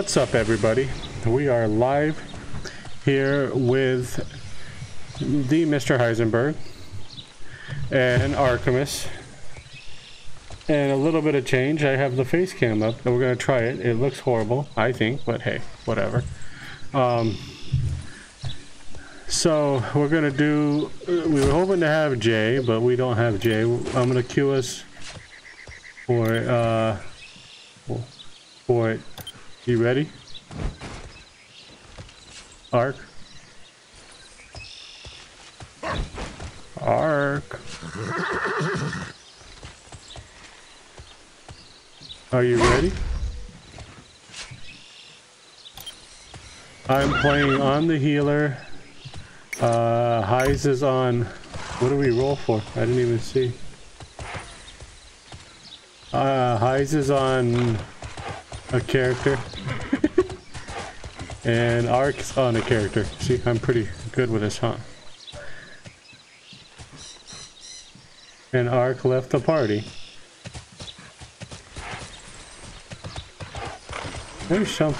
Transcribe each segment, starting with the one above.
What's up everybody? We are live here with the Mr. Heisenberg and Archimus. And a little bit of change, I have the face cam up and we're gonna try it. It looks horrible, I think, but hey, whatever. Um, so we're gonna do, we were hoping to have Jay, but we don't have Jay. I'm gonna cue us for, uh, for it. You ready? Ark? Ark. Are you ready? I'm playing on the healer. Uh, Heise is on. What do we roll for? I didn't even see. Uh, Heise is on a character. and Ark's on a character. See, I'm pretty good with this, huh? And Ark left the party. There's some.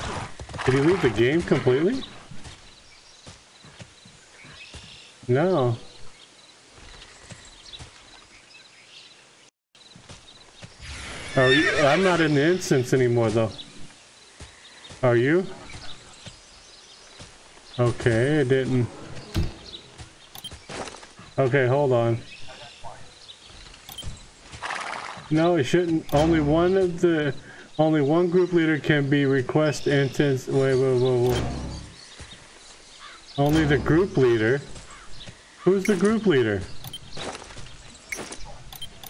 Did he leave the game completely? No. Oh, I'm not in the instance anymore, though. Are you? Okay, it didn't. Okay, hold on. No, it shouldn't. Only one of the, only one group leader can be request instance. Wait, wait, wait, wait. Only the group leader. Who's the group leader?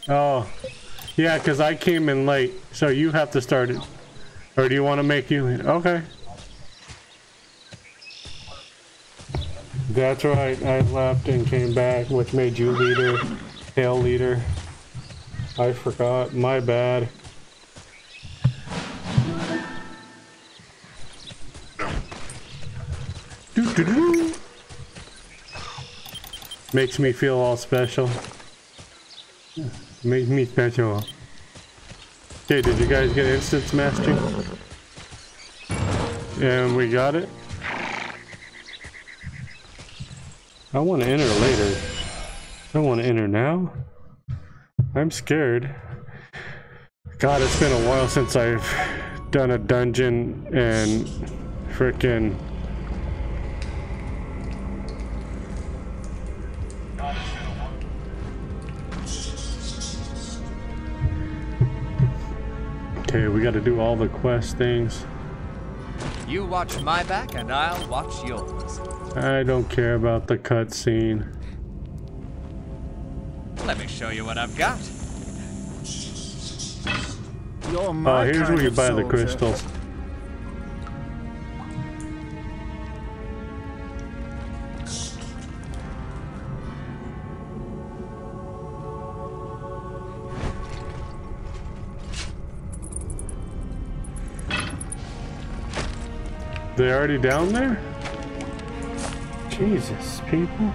Oh, yeah, because I came in late, so you have to start it. Or do you want to make you? Okay. That's right, I left and came back, which made you leader, tail leader. I forgot, my bad. Doo -doo -doo. Makes me feel all special. Make me special. Okay, did you guys get instance mastering? And we got it. I want to enter later. I don't want to enter now. I'm scared. God, it's been a while since I've done a dungeon and freaking Okay, we got to do all the quest things. You watch my back and I'll watch yours. I don't care about the cutscene. Let me show you what I've got. You're uh, my oh, here's where you buy soldier. the crystals. They already down there? Jesus, people.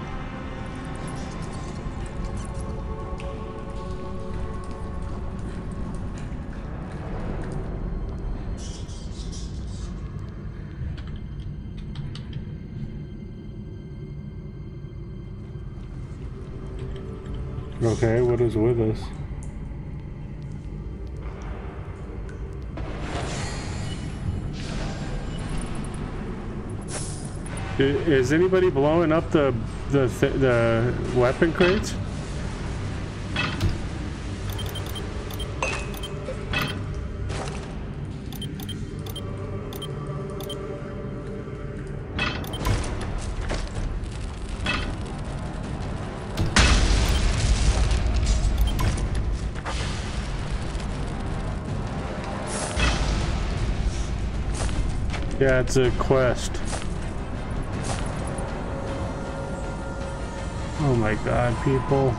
Okay, what is with us? Is anybody blowing up the the th the weapon crates? Yeah, it's a quest. My god, people.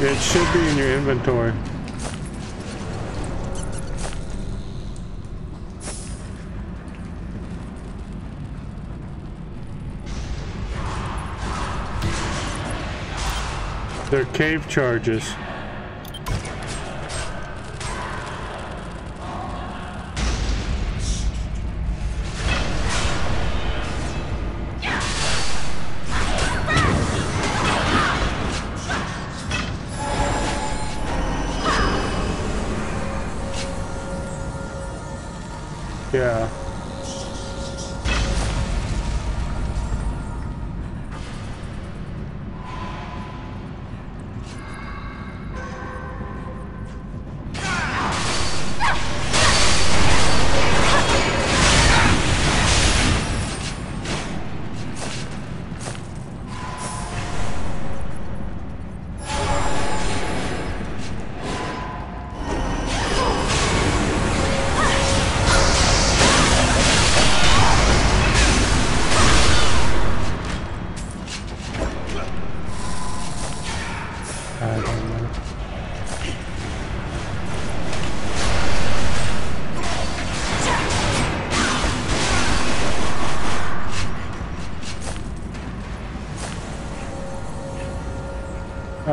It should be in your inventory. They're cave charges.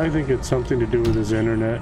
I think it's something to do with his internet.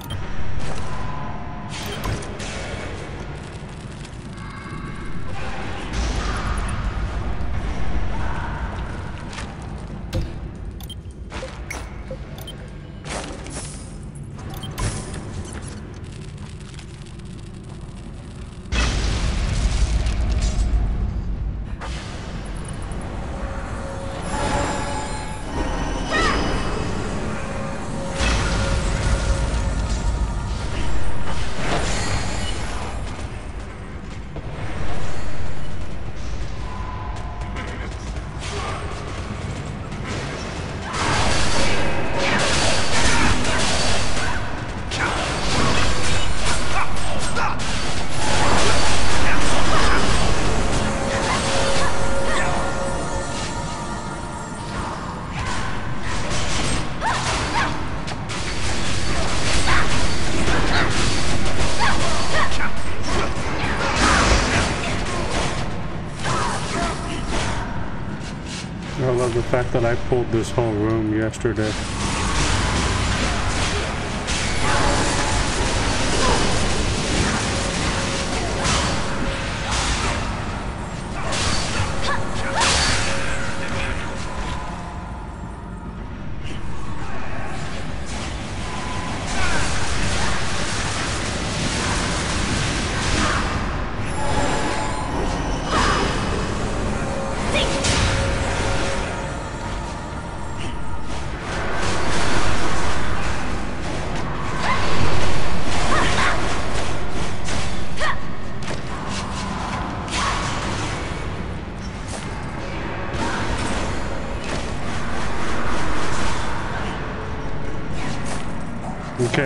That I pulled this whole room yesterday.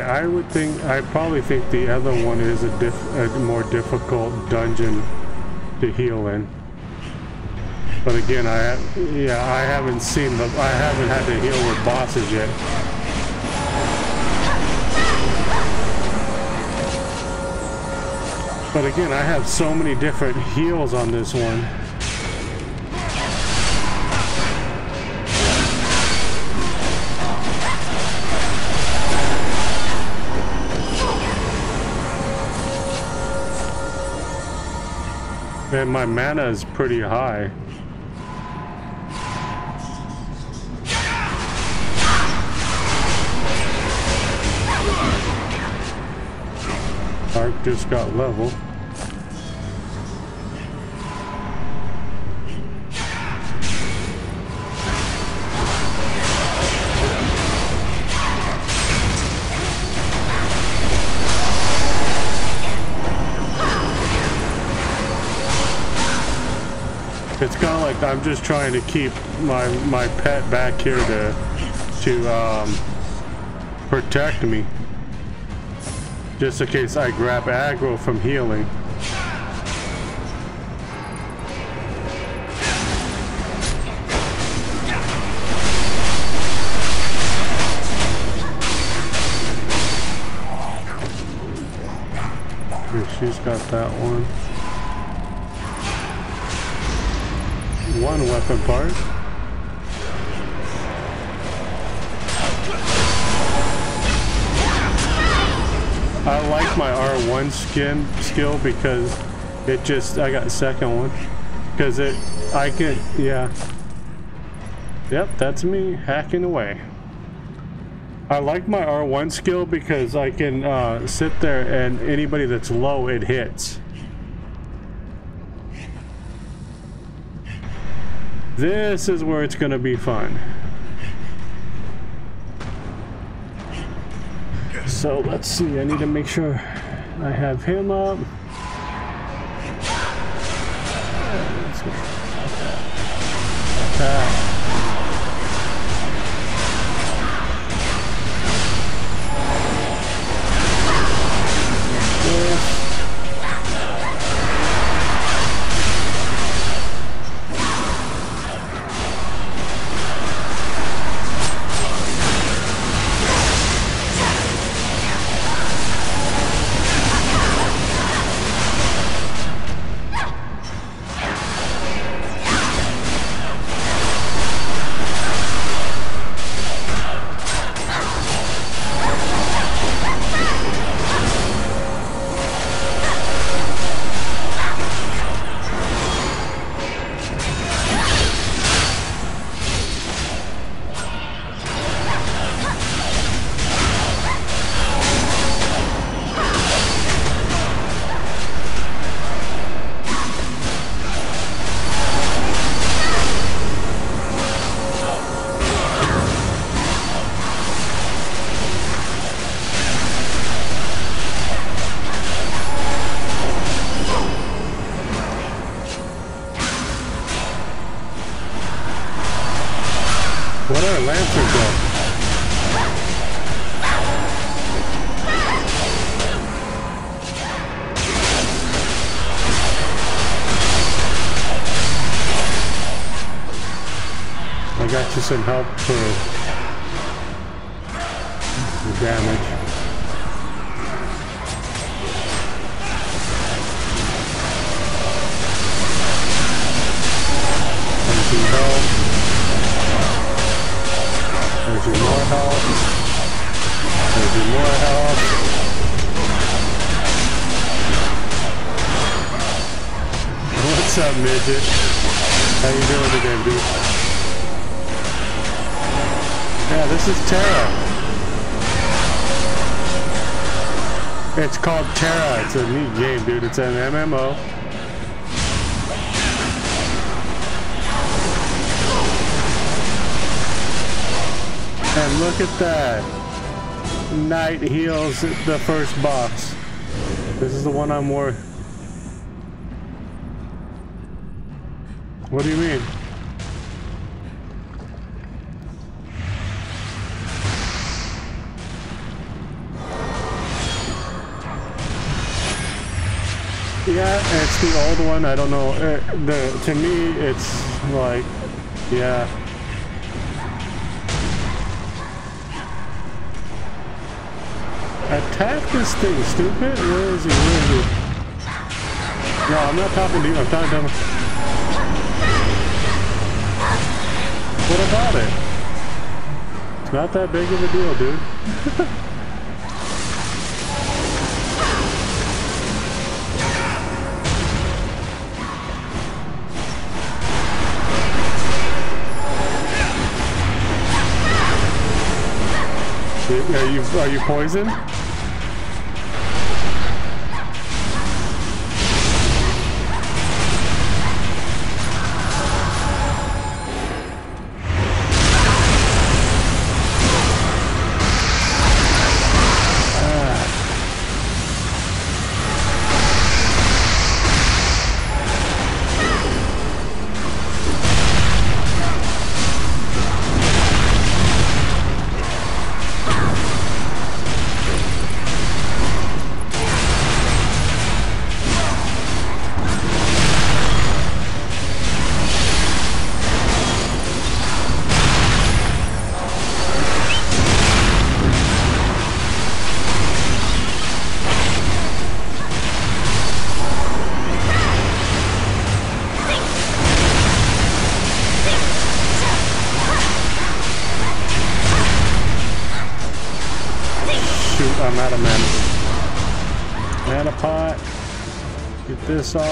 I would think, I probably think the other one is a, diff, a more difficult dungeon to heal in. But again, I yeah, I haven't seen the, I haven't had to heal with bosses yet. But again, I have so many different heals on this one. And my mana is pretty high. Ark just got level. I'm just trying to keep my my pet back here to to um, protect me, just in case I grab aggro from healing. She's got that one. Weapon part. I like my R1 skin skill because it just, I got second one. Because it, I can, yeah. Yep, that's me hacking away. I like my R1 skill because I can uh, sit there and anybody that's low, it hits. This is where it's to be fun. So let's see, I need to make sure I have him up. Attack. What heals the first box. This is the one I'm more. What do you mean? Yeah, it's the old one. I don't know. Uh, the to me, it's like, yeah. Attack this thing, stupid. Where is he? Where is he? No, I'm not talking to you. I'm talking to him. What about it? It's not that big of a deal, dude. Are you are you poisoned? This off.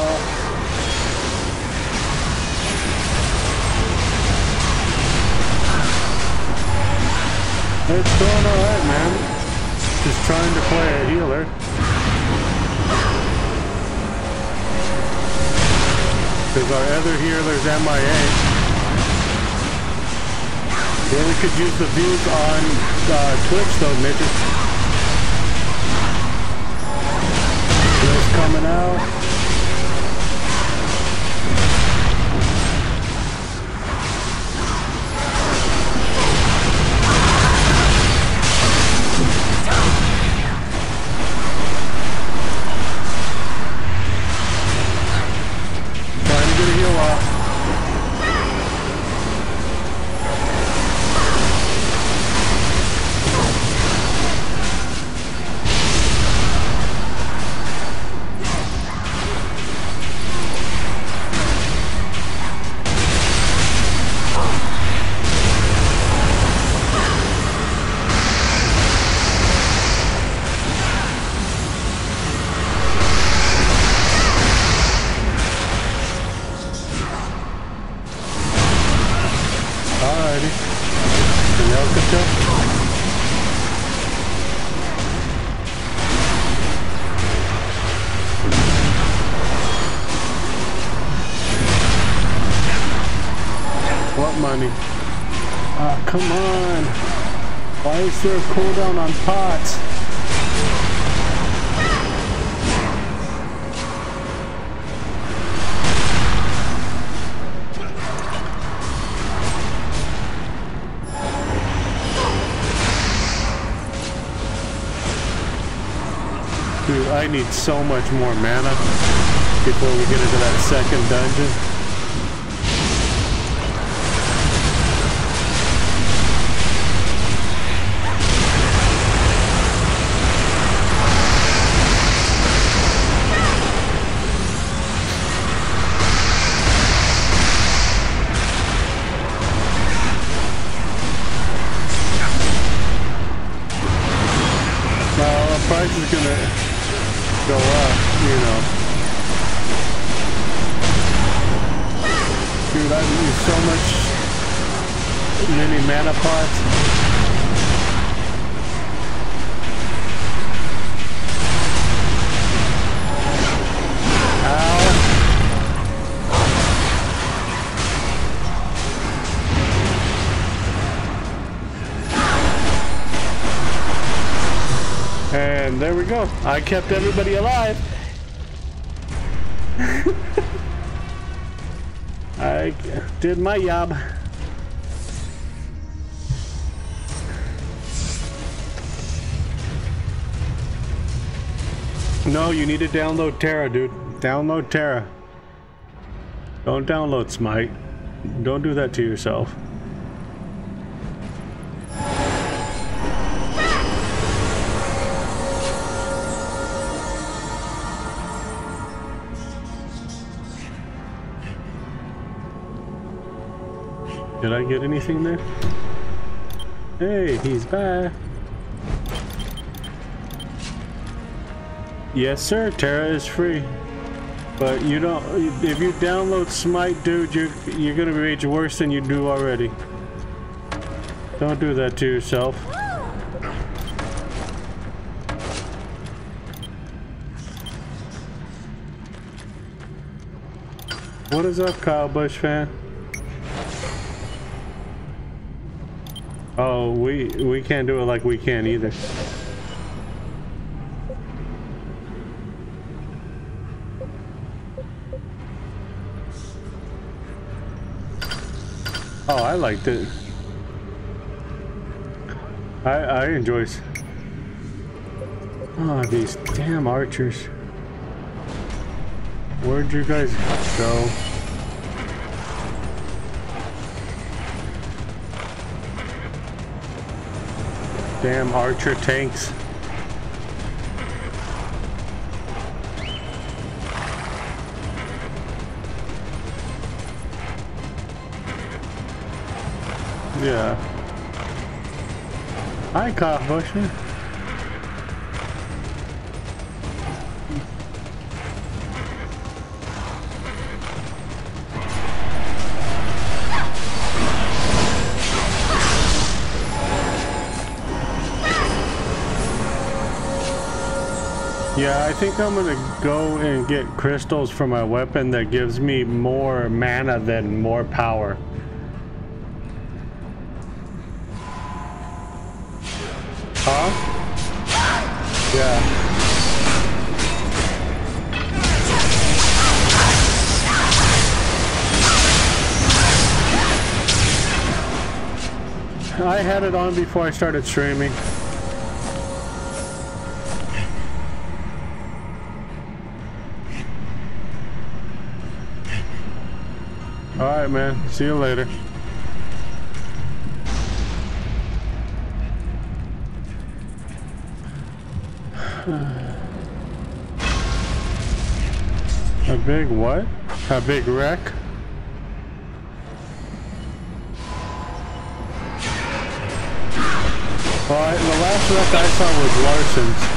It's going alright, man. Just trying to play a healer. Because our other healer's MIA. Really could use the views on uh, Twitch though, midget. Just coming out. A cooldown on? Dude, I need so much more mana before we get into that second dungeon. I kept everybody alive. I did my job. No, you need to download Tera, dude. Download Tera. Don't download Smite. Don't do that to yourself. Did I get anything there? Hey, he's back. Yes, sir. Tera is free. But you don't. If you download Smite, dude, you're you're gonna rage worse than you do already. Don't do that to yourself. What is up, Kyle Busch fan? Oh, we we can't do it like we can either. Oh, I liked it. I I enjoy. Oh, these damn archers. Where'd you guys go? Damn archer tanks. Yeah. Hi, Kyle Bushman. Yeah, I think I'm gonna go and get crystals for my weapon that gives me more mana than more power. Huh? Yeah. I had it on before I started streaming. Alright, man. See you later. A big what? A big wreck? Alright, the last wreck I saw was Larson's.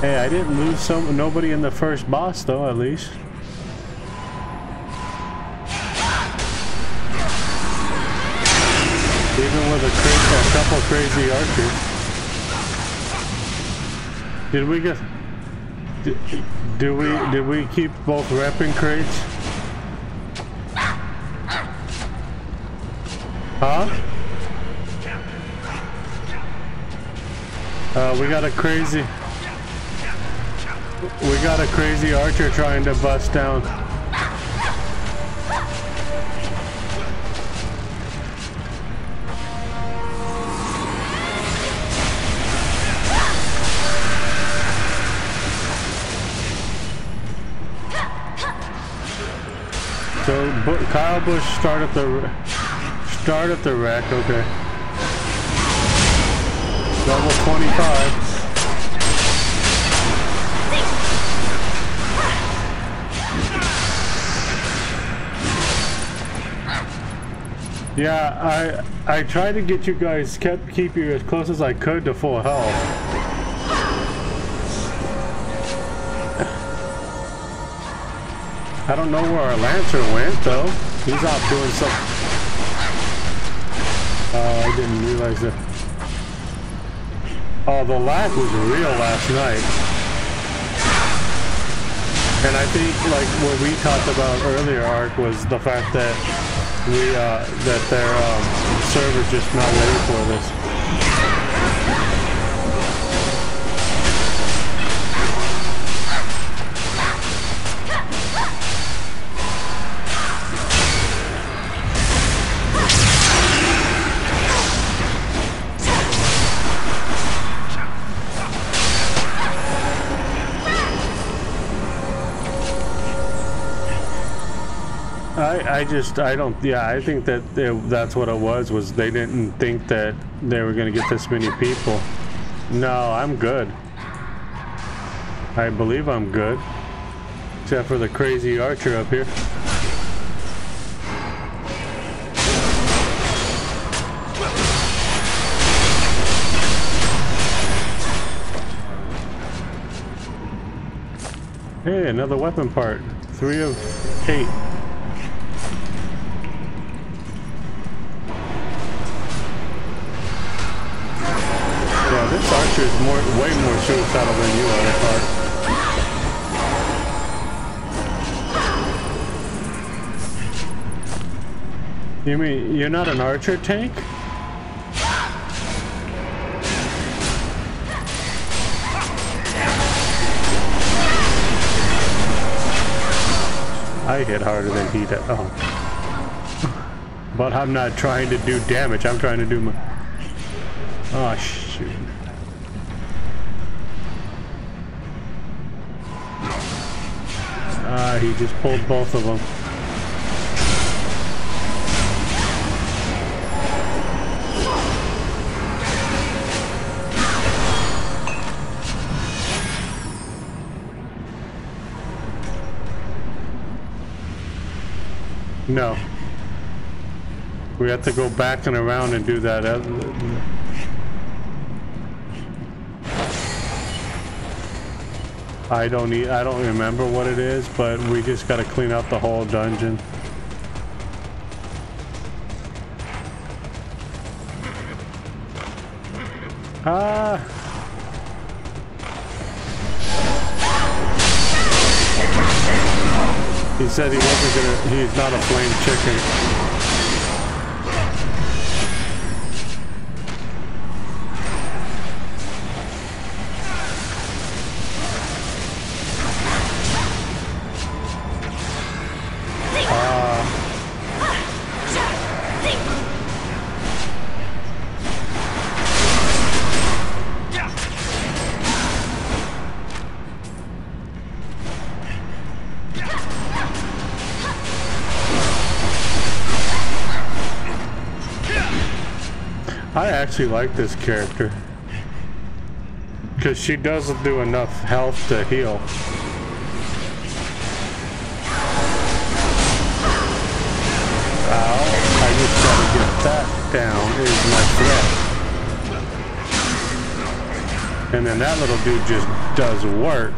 Hey, I didn't lose some nobody in the first boss though, at least. Even with a, a couple crazy archers. Did we get? Do we did we keep both weapon crates? Huh? Uh, we got a crazy. We got a crazy archer trying to bust down. So Kyle Busch start at the start at the wreck. Okay. Level 25. Yeah, I I tried to get you guys kept keep you as close as I could to full health. I don't know where our Lancer went though. He's out doing something. Oh, uh, I didn't realize that. Oh, the lag was real last night. And I think like what we talked about earlier, Ark, was the fact that we uh, that their um, server's just not ready for this. I, just I don't yeah I think that that's what it was was they didn't think that they were gonna get this many people. No, I'm good. I believe I'm good, except for the crazy archer up here. Hey, another weapon part. Three of eight. You. You mean you're not an archer tank? I hit harder than he did. Oh. But I'm not trying to do damage. I'm trying to do my... Oh, shoot. Ah, he just pulled both of them. No. We have to go back and around and do that. I don't need, I don't remember what it is, but we just got to clean up the whole dungeon. Ah. He said he wasn't gonna, he's not a flame chicken. I actually like this character. Because she doesn't do enough health to heal. Ow, I just gotta get that down is my threat. And then that little dude just does work.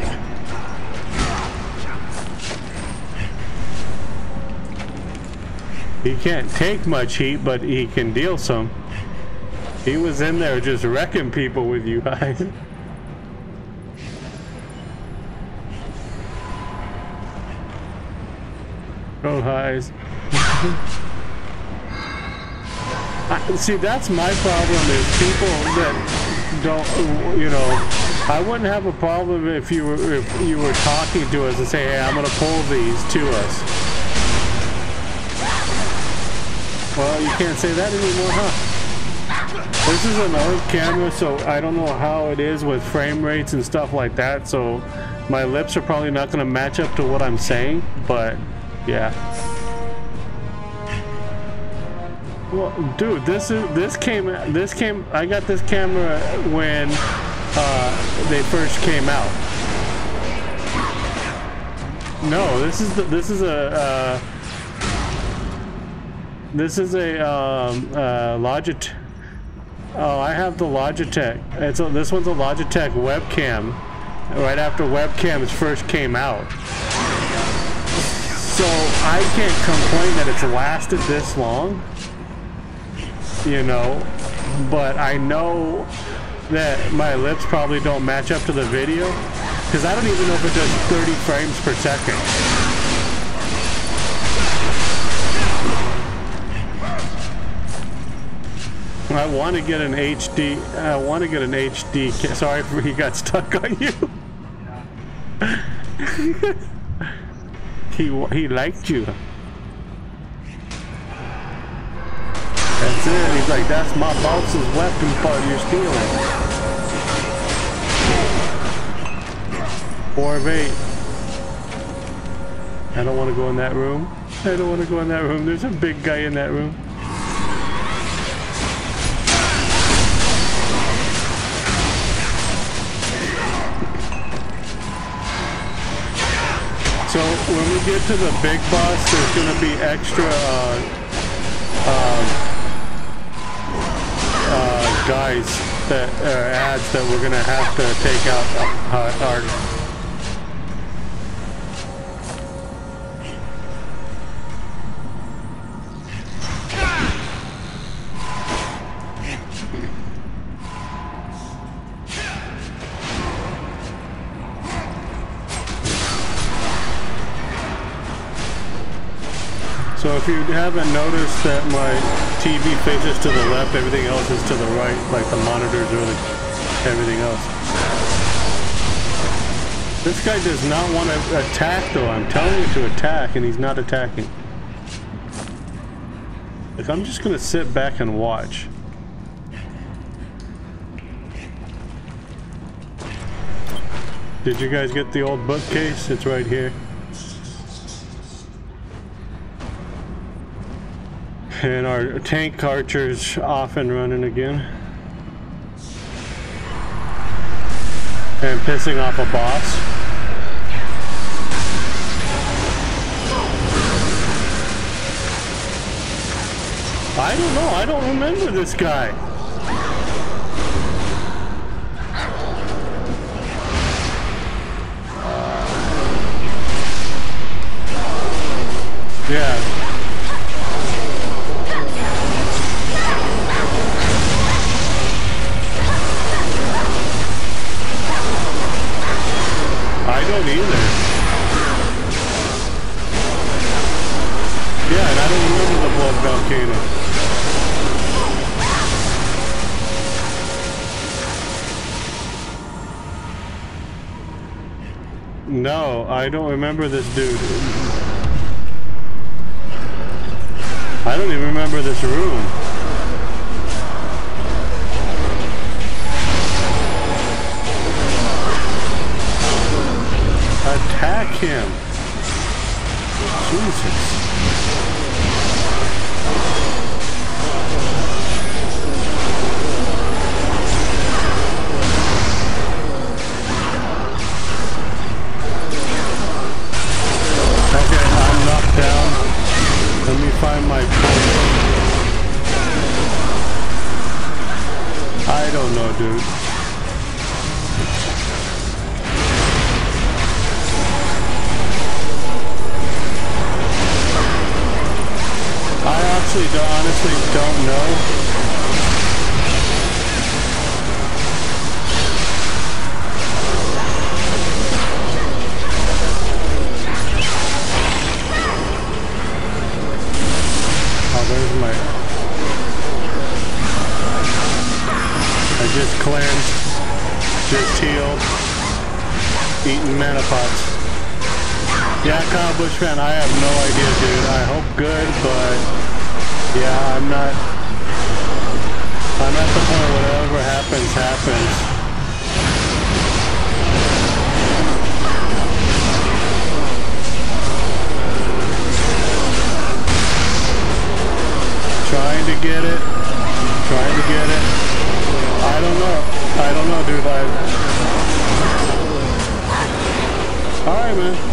He can't take much heat, but he can deal some. He was in there just wrecking people with you guys. oh, highs. see, that's my problem is people that don't, you know, I wouldn't have a problem if you were if you were talking to us and say, hey, I'm gonna pull these to us. Well, you can't say that anymore, huh? This is an old camera, so I don't know how it is with frame rates and stuff like that, so my lips are probably not going to match up to what I'm saying, but yeah. Well, dude, this is this came this came I got this camera when uh, they first came out. No, this is the, this is a uh, this is a um, uh, Logitech Oh, I have the Logitech. It's a, this one's a Logitech webcam. Right after webcams first came out. So I can't complain that it's lasted this long. You know, but I know that my lips probably don't match up to the video because I don't even know if it does 30 frames per second. I want to get an HD. I want to get an HD. Sorry for he got stuck on you. he he liked you. That's it. He's like, that's my boss's weapon part you're stealing. Four of eight. I don't want to go in that room. I don't want to go in that room. There's a big guy in that room. When we get to the big boss, there's going to be extra uh, uh, uh, guys that uh, ads that we're going to have to take out uh, if you haven't noticed that my TV faces to the left, everything else is to the right, like the monitors or the, everything else. This guy does not want to attack though. I'm telling him to attack and he's not attacking. Like I'm just going to sit back and watch. Did you guys get the old bookcase? It's right here. And our tank archer's off and running again. And pissing off a boss. I don't know, I don't remember this guy. Yeah, don't either. Yeah, and I don't remember the blood volcano. No, I don't remember this dude. I don't even remember this room. Attack him. Jesus. Find my. I don't know, dude. Actually honestly don't know. Oh, there's my... I just cleansed, just healed, eating mana pots. Yeah, Kyle Busch fan, I have no idea, dude. I hope good, but yeah, I'm not... I'm at the point whatever happens, happens. Trying to get it. Trying to get it. I don't know. I don't know, dude. I... Alright, man.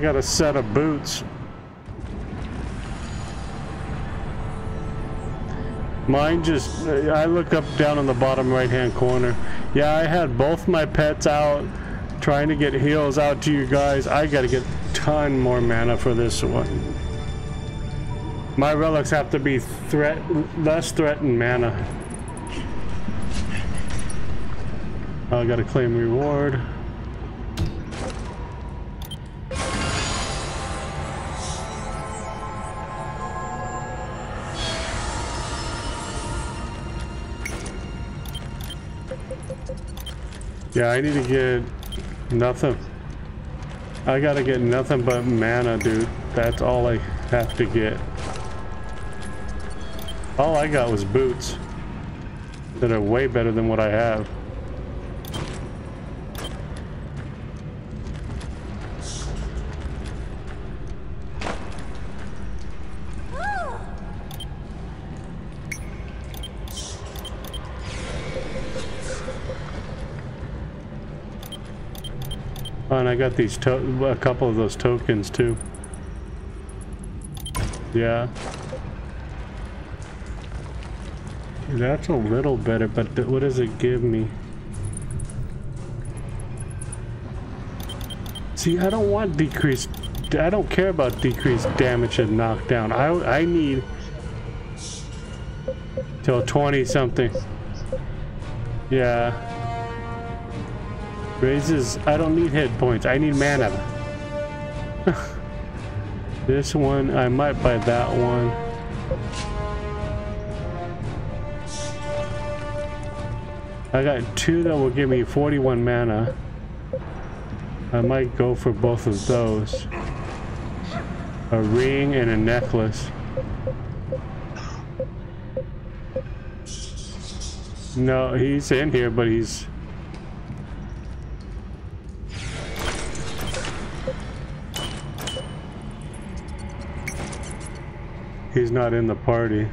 Got a set of boots. Mine just, I look up down in the bottom right hand corner. Yeah, I had both my pets out trying to get heals out to you guys. I gotta get ton more mana for this one. My relics have to be threat less threatened mana. Oh, I gotta claim reward. Yeah, I need to get nothing. I gotta get nothing but mana, dude. That's all I have to get. All I got was boots that are way better than what I have. I got these a couple of those tokens too. Yeah. That's a little better, but what does it give me? See, I don't want decreased... I don't care about decreased damage and knockdown. I, I need... Till 20 something. Yeah. Raises, I don't need hit points, I need mana. this one, I might buy that one. I got two that will give me 41 mana. I might go for both of those. A ring and a necklace. No, he's in here, but he's He's not in the party.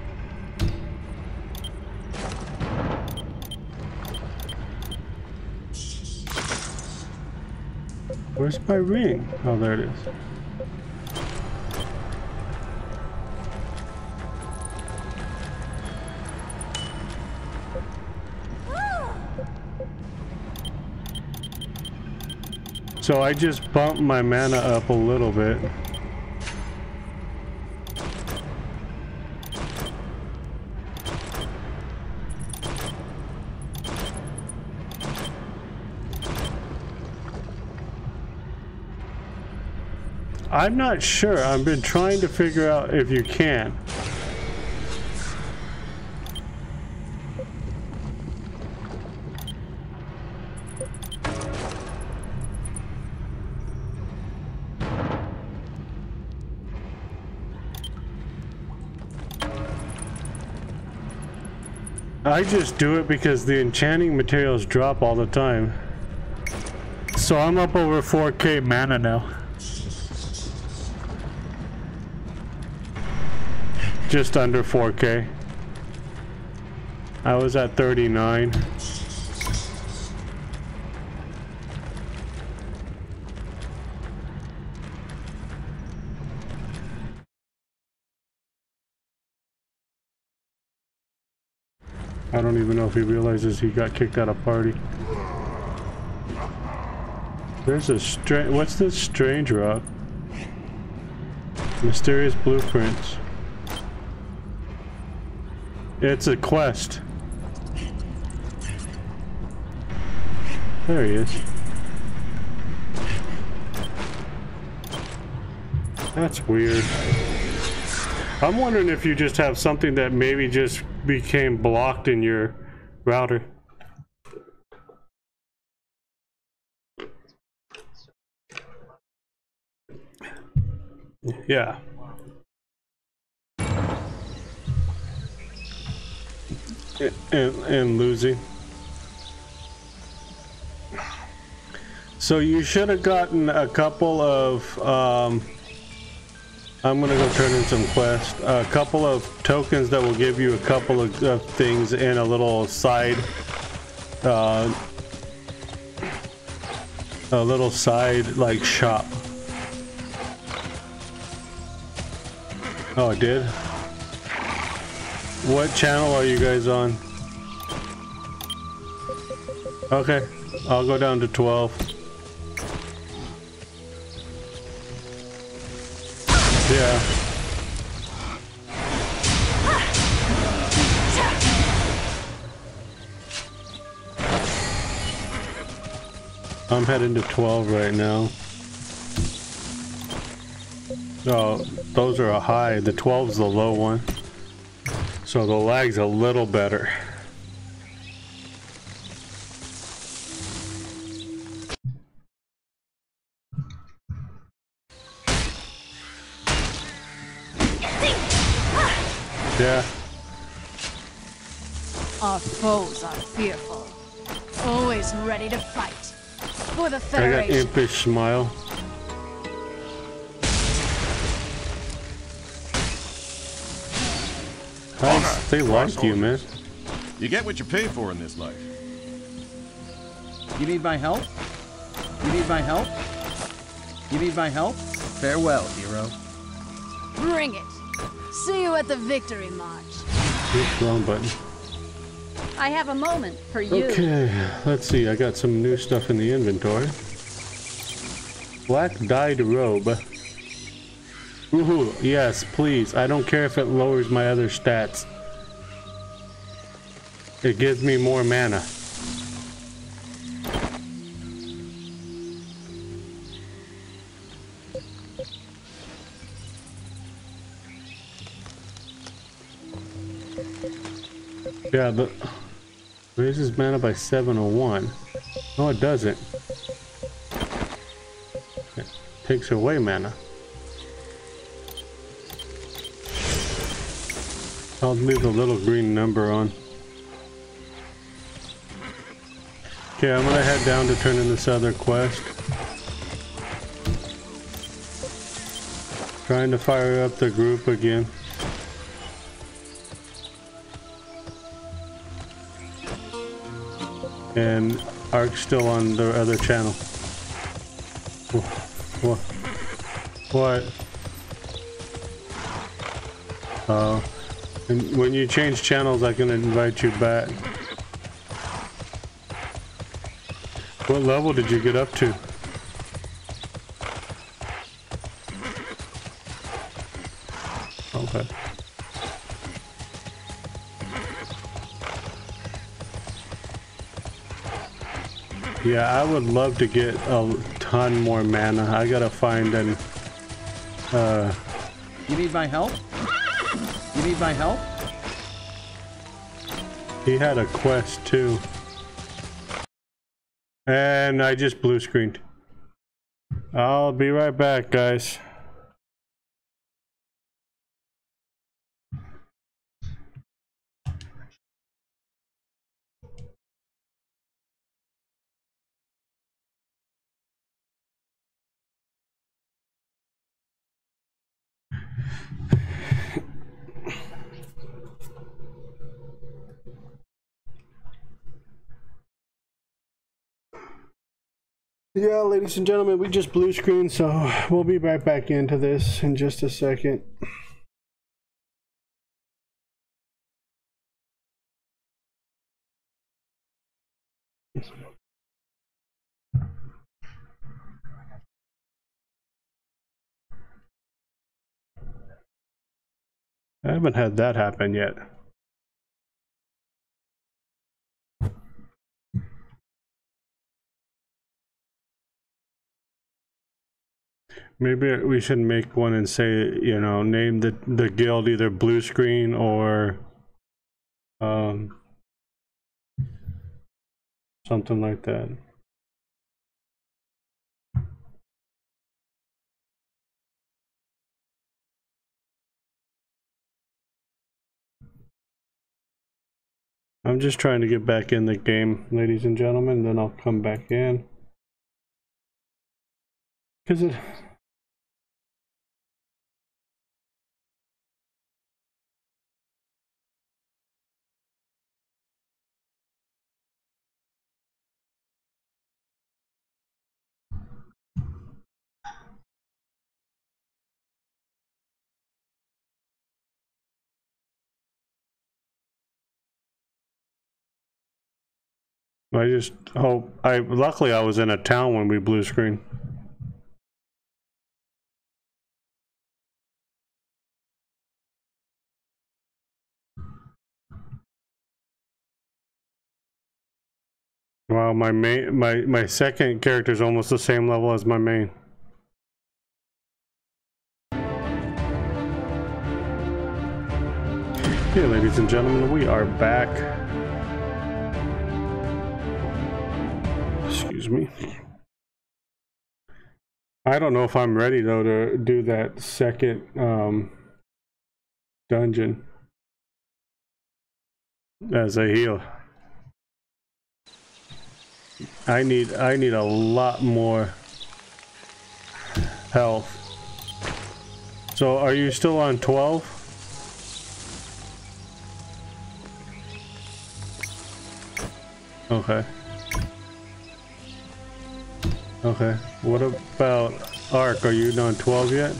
Where's my ring? Oh, there it is. So I just bumped my mana up a little bit. I'm not sure. I've been trying to figure out if you can. I just do it because the enchanting materials drop all the time. So I'm up over 4k mana now. Just under 4K. I was at 39. I don't even know if he realizes he got kicked out of party. There's a strange, what's this strange rock? Mysterious blueprints. It's a quest. There he is. That's weird. I'm wondering if you just have something that maybe just became blocked in your router. Yeah. And, and losing. So you should have gotten a couple of, um, I'm gonna go turn in some quests. A couple of tokens that will give you a couple of, of things in a little side, uh, a little side like shop. Oh, it did? What channel are you guys on? Okay, I'll go down to 12. Yeah. I'm heading to 12 right now. Oh, those are a high. The 12's the low one. So the lag's a little better. Yeah. Our foes are fearful, always ready to fight. For the I got impish smile. Hi, they like you, man. You get what you pay for in this life. You need my help? You need my help? You need my help? Farewell, hero. Bring it. See you at the victory march. Oops, wrong button. I have a moment for you. Okay, let's see. I got some new stuff in the inventory. Black dyed robe. Ooh, yes, please. I don't care if it lowers my other stats. It gives me more mana. Yeah, but raises mana by 701. No, it doesn't. It takes away mana. I'll leave the little green number on. Okay, I'm gonna head down to turn in this other quest. Trying to fire up the group again. and Ark's still on the other channel. What? What? Oh. And when you change channels, I can invite you back. What level did you get up to? Okay. Yeah, I would love to get a ton more mana. I gotta find an, uh, You need my help? You need my help? he had a quest too. And I just blue screened. I'll be right back, guys. Yeah, ladies and gentlemen, we just blue screen, so we'll be right back into this in just a second. I haven't had that happen yet. Maybe we should make one and say, you know, name the the guild either blue screen or um something like that. I'm just trying to get back in the game, ladies and gentlemen, then I'll come back in. Because it. I just hope I luckily I was in a town when we blue screen. Wow, my main my my second character is almost the same level as my main. Hey, ladies and gentlemen, we are back. Excuse me. I don't know if I'm ready though to do that second um, dungeon as a heal. I need I need a lot more health. So are you still on 12? Okay. Okay. What about Ark? Are you on 12 yet?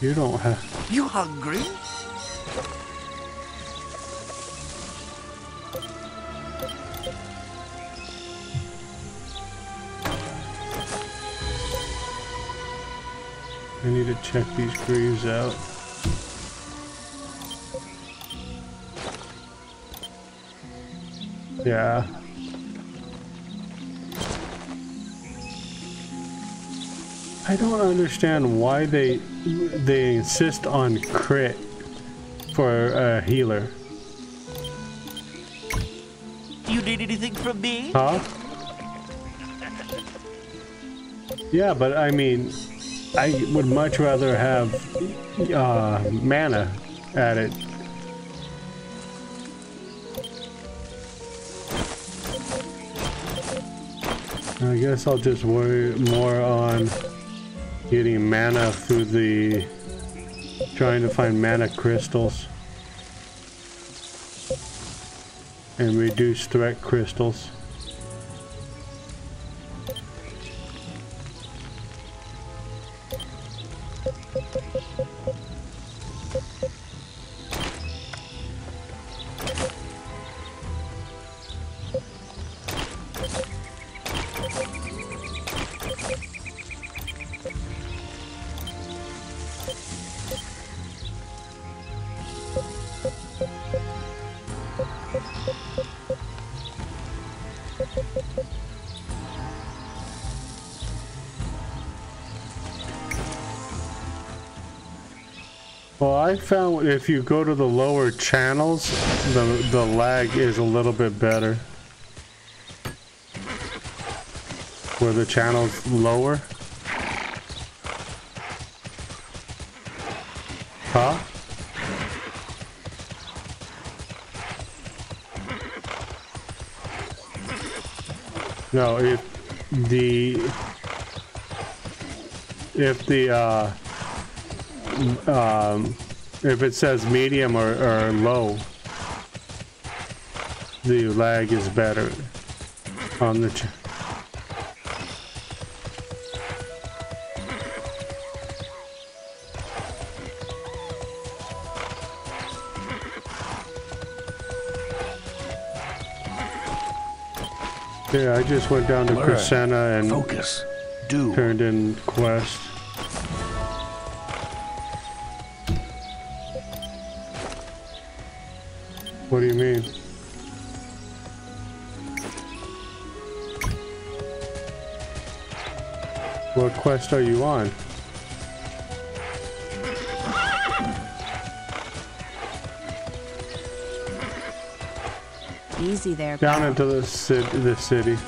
You don't have... You hungry? I need to check these greaves out. Yeah. I don't understand why they they insist on crit for a healer. Do You need anything from me? Huh? Yeah, but I mean, I would much rather have uh, mana added. I guess I'll just worry more on getting mana through the trying to find mana crystals and reduce threat crystals. Found if you go to the lower channels, the the lag is a little bit better. Where the channel's lower. Huh? No, if the if the uh um, if it says medium or, or low, the lag is better on the. Yeah, I just went down to Learn. Crescentia and Focus. Do. turned in quest. Quest are you on? Easy there, Down pal. into the city. The city.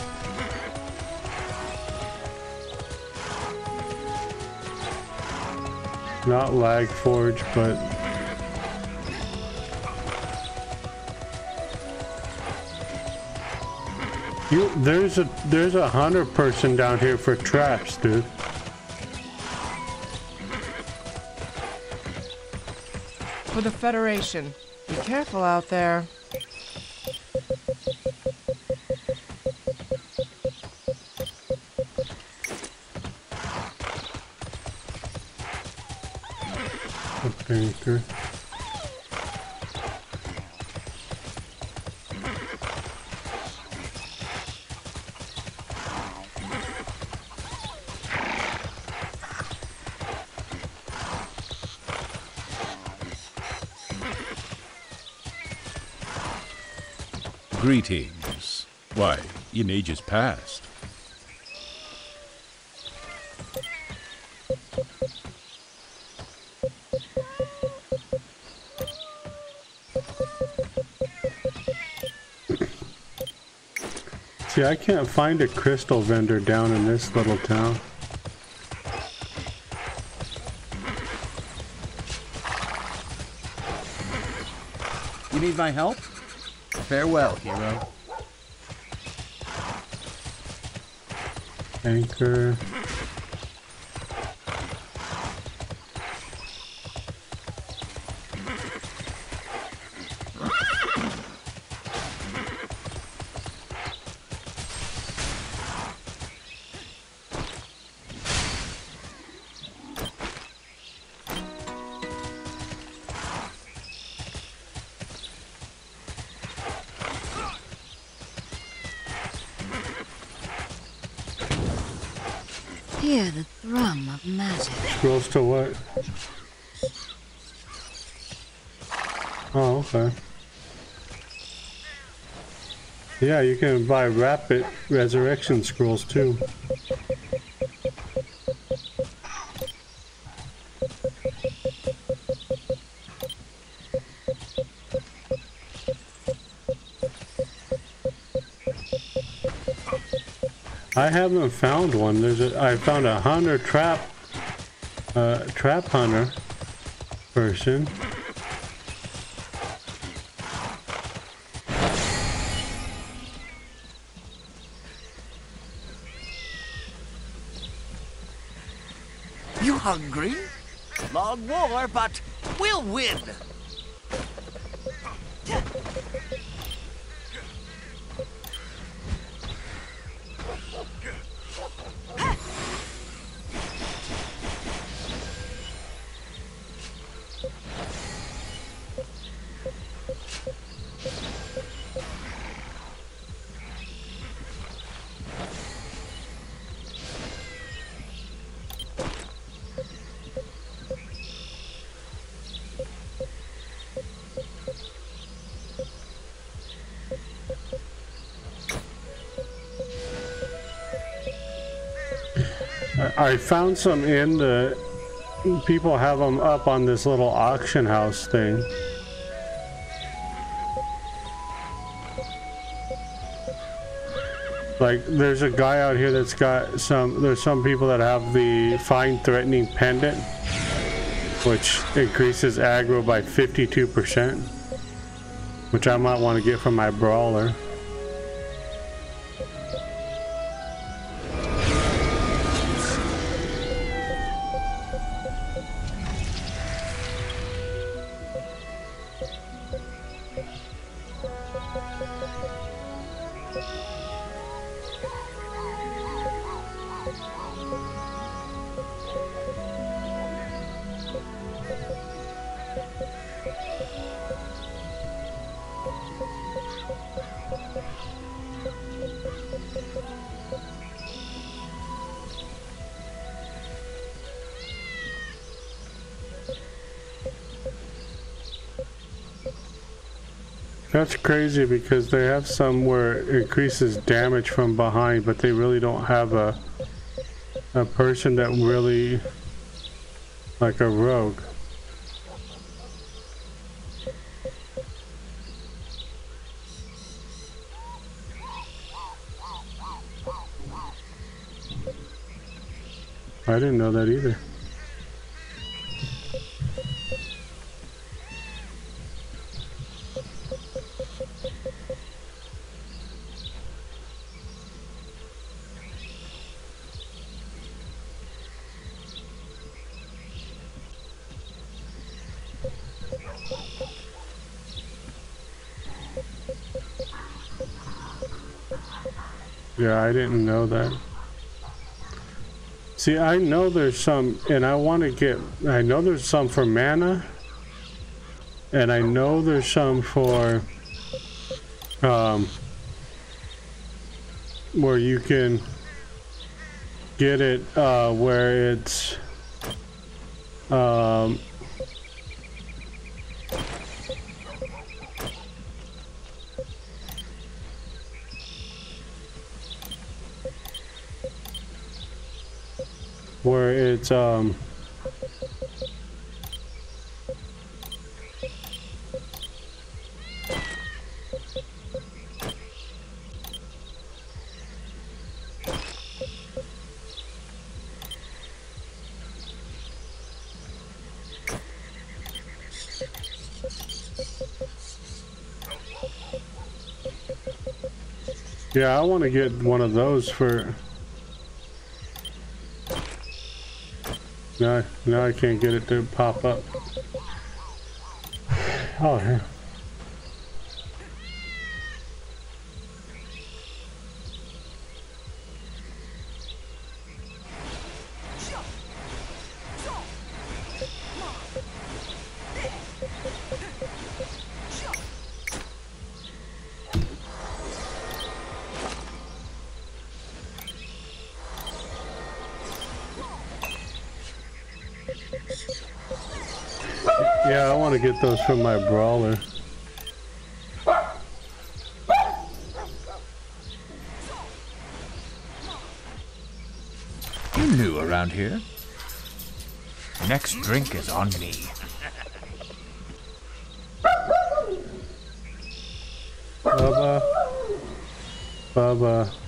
Not Lag Forge, but You there's a there's a hunter person down here for traps, dude. The Federation. Be careful out there. Anchor. Greetings. Why, in ages past. See, I can't find a crystal vendor down in this little town. You need my help? Farewell, hero. Anchor. Hear the thrum of magic. To what? Oh, okay. Yeah, you can buy rapid resurrection scrolls too. I haven't found one. There's a I found a hunter trap uh trap hunter person. You hungry? Long war, but we'll win. I found some in the people have them up on this little auction house thing. Like there's a guy out here that's got some there's some people that have the fine threatening pendant which increases aggro by 52%, which I might want to get from my brawler. That's crazy because they have some where it increases damage from behind, but they really don't have a a person that really like a rogue. I didn't know that either. Yeah, I didn't know that. See, I know there's some, and I want to get, I know there's some for mana, and I know there's some for, um, where you can get it, uh, where it's, um, where it's um Yeah, I want to get one of those for No, no, I can't get it to pop up. Oh, I want to get those from my brawler. You new around here? Next drink is on me. Bubba. Bubba.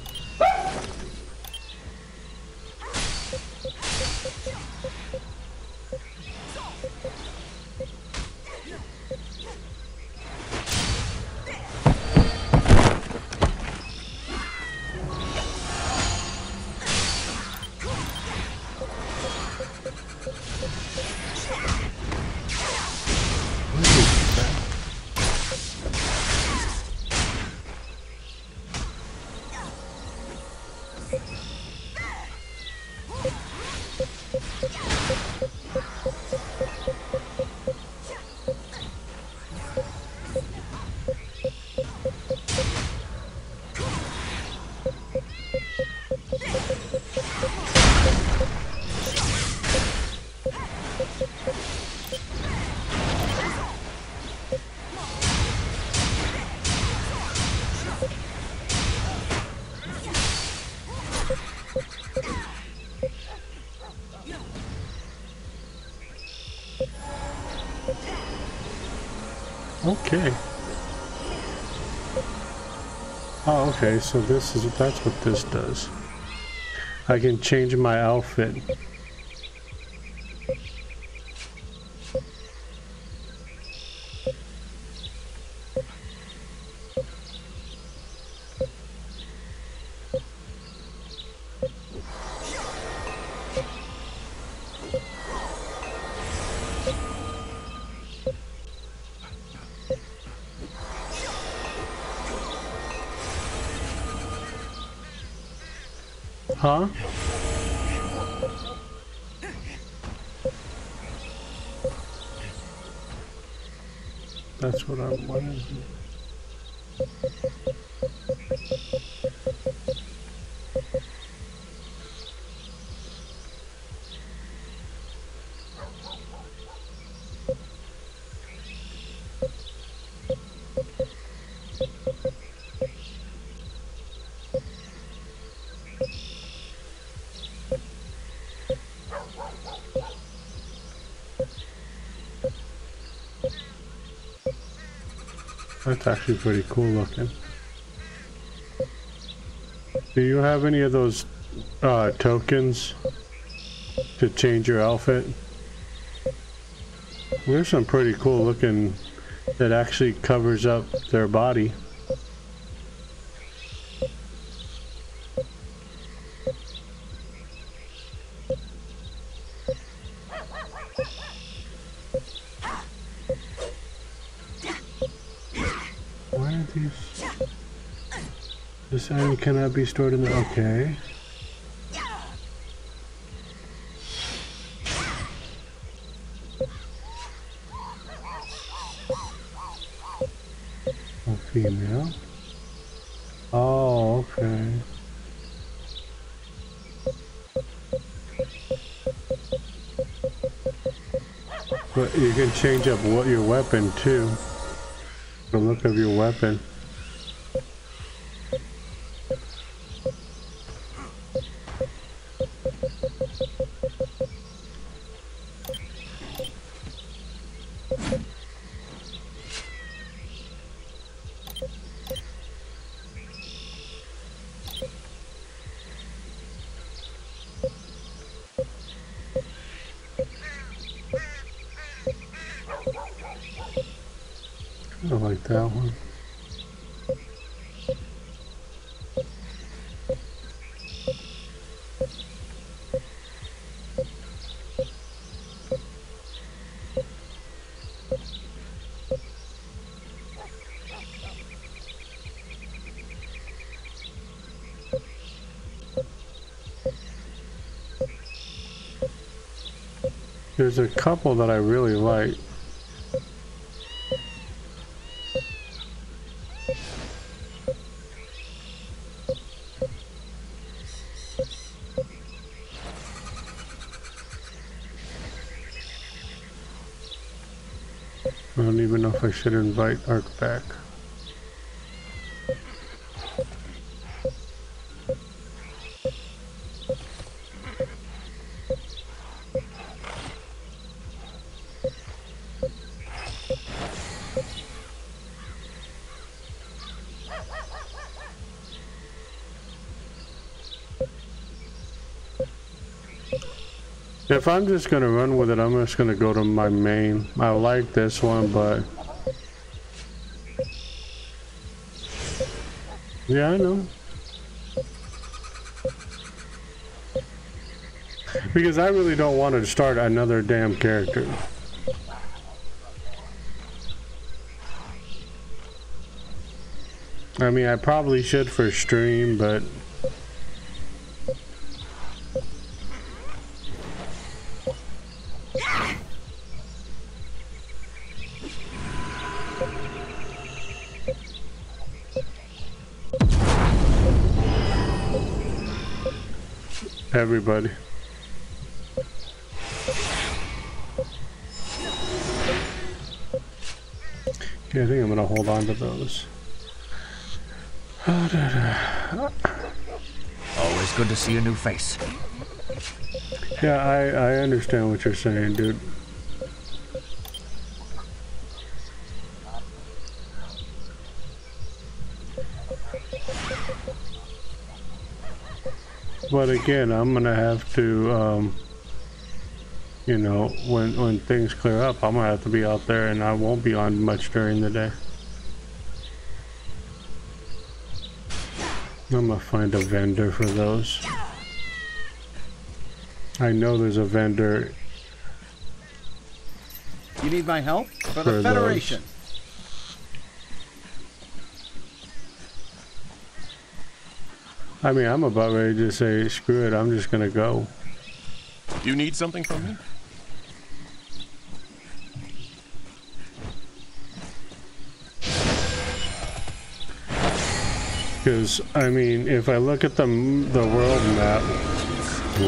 Oh, okay, so this is, that's what this does. I can change my outfit. That's actually pretty cool looking. Do you have any of those uh, tokens to change your outfit? There's some pretty cool looking that actually covers up their body. Why are these? This item cannot stored in the. Okay. A female. Oh, okay. But you can change up what your weapon too. The look of your weapon. I like that one. There's a couple that I really like. I don't even know if I should invite Ark back. If I'm just gonna run with it, I'm just gonna go to my main. I like this one, but... Yeah, I know. Because I really don't want to start another damn character. I mean, I probably should for stream, but... Everybody. Okay, I think I'm gonna hold on to those. Always good to see a new face. Yeah, I, I understand what you're saying, dude. But again, I'm gonna have to, um, you know, when when things clear up, I'm gonna have to be out there, and I won't be on much during the day. I'm gonna find a vendor for those. I know there's a vendor. You need my help? For For the those. I mean, I'm about ready to say, screw it, I'm just gonna go. You need something from me? Because, I mean, if I look at the, the world map,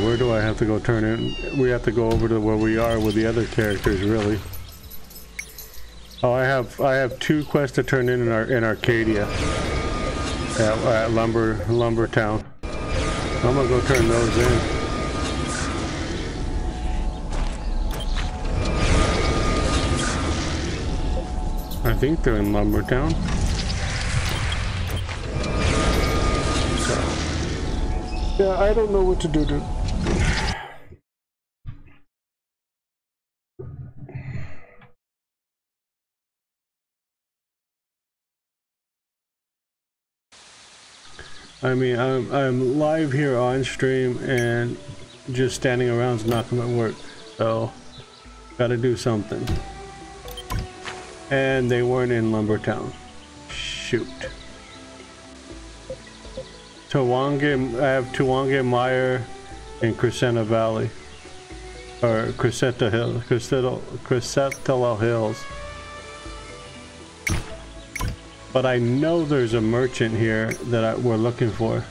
where do I have to go turn in? We have to go over to where we are with the other characters, really. Oh, I have I have two quests to turn in in, our, in Arcadia. At, at Lumber, Lumber Town. I'm gonna go turn those in. I think they're in Lumbertown. So, yeah, I don't know what to do. To... I mean, I'm I'm live here on stream and just standing around is not gonna work. So, gotta do something. And they weren't in Lumbertown. Shoot. Tuwangi, I have Tuwangi Mire and Crescentia Valley. Or Crescentia Hill, Crescentia, Crescentia Hills. But I know there's a merchant here that I, we're looking for.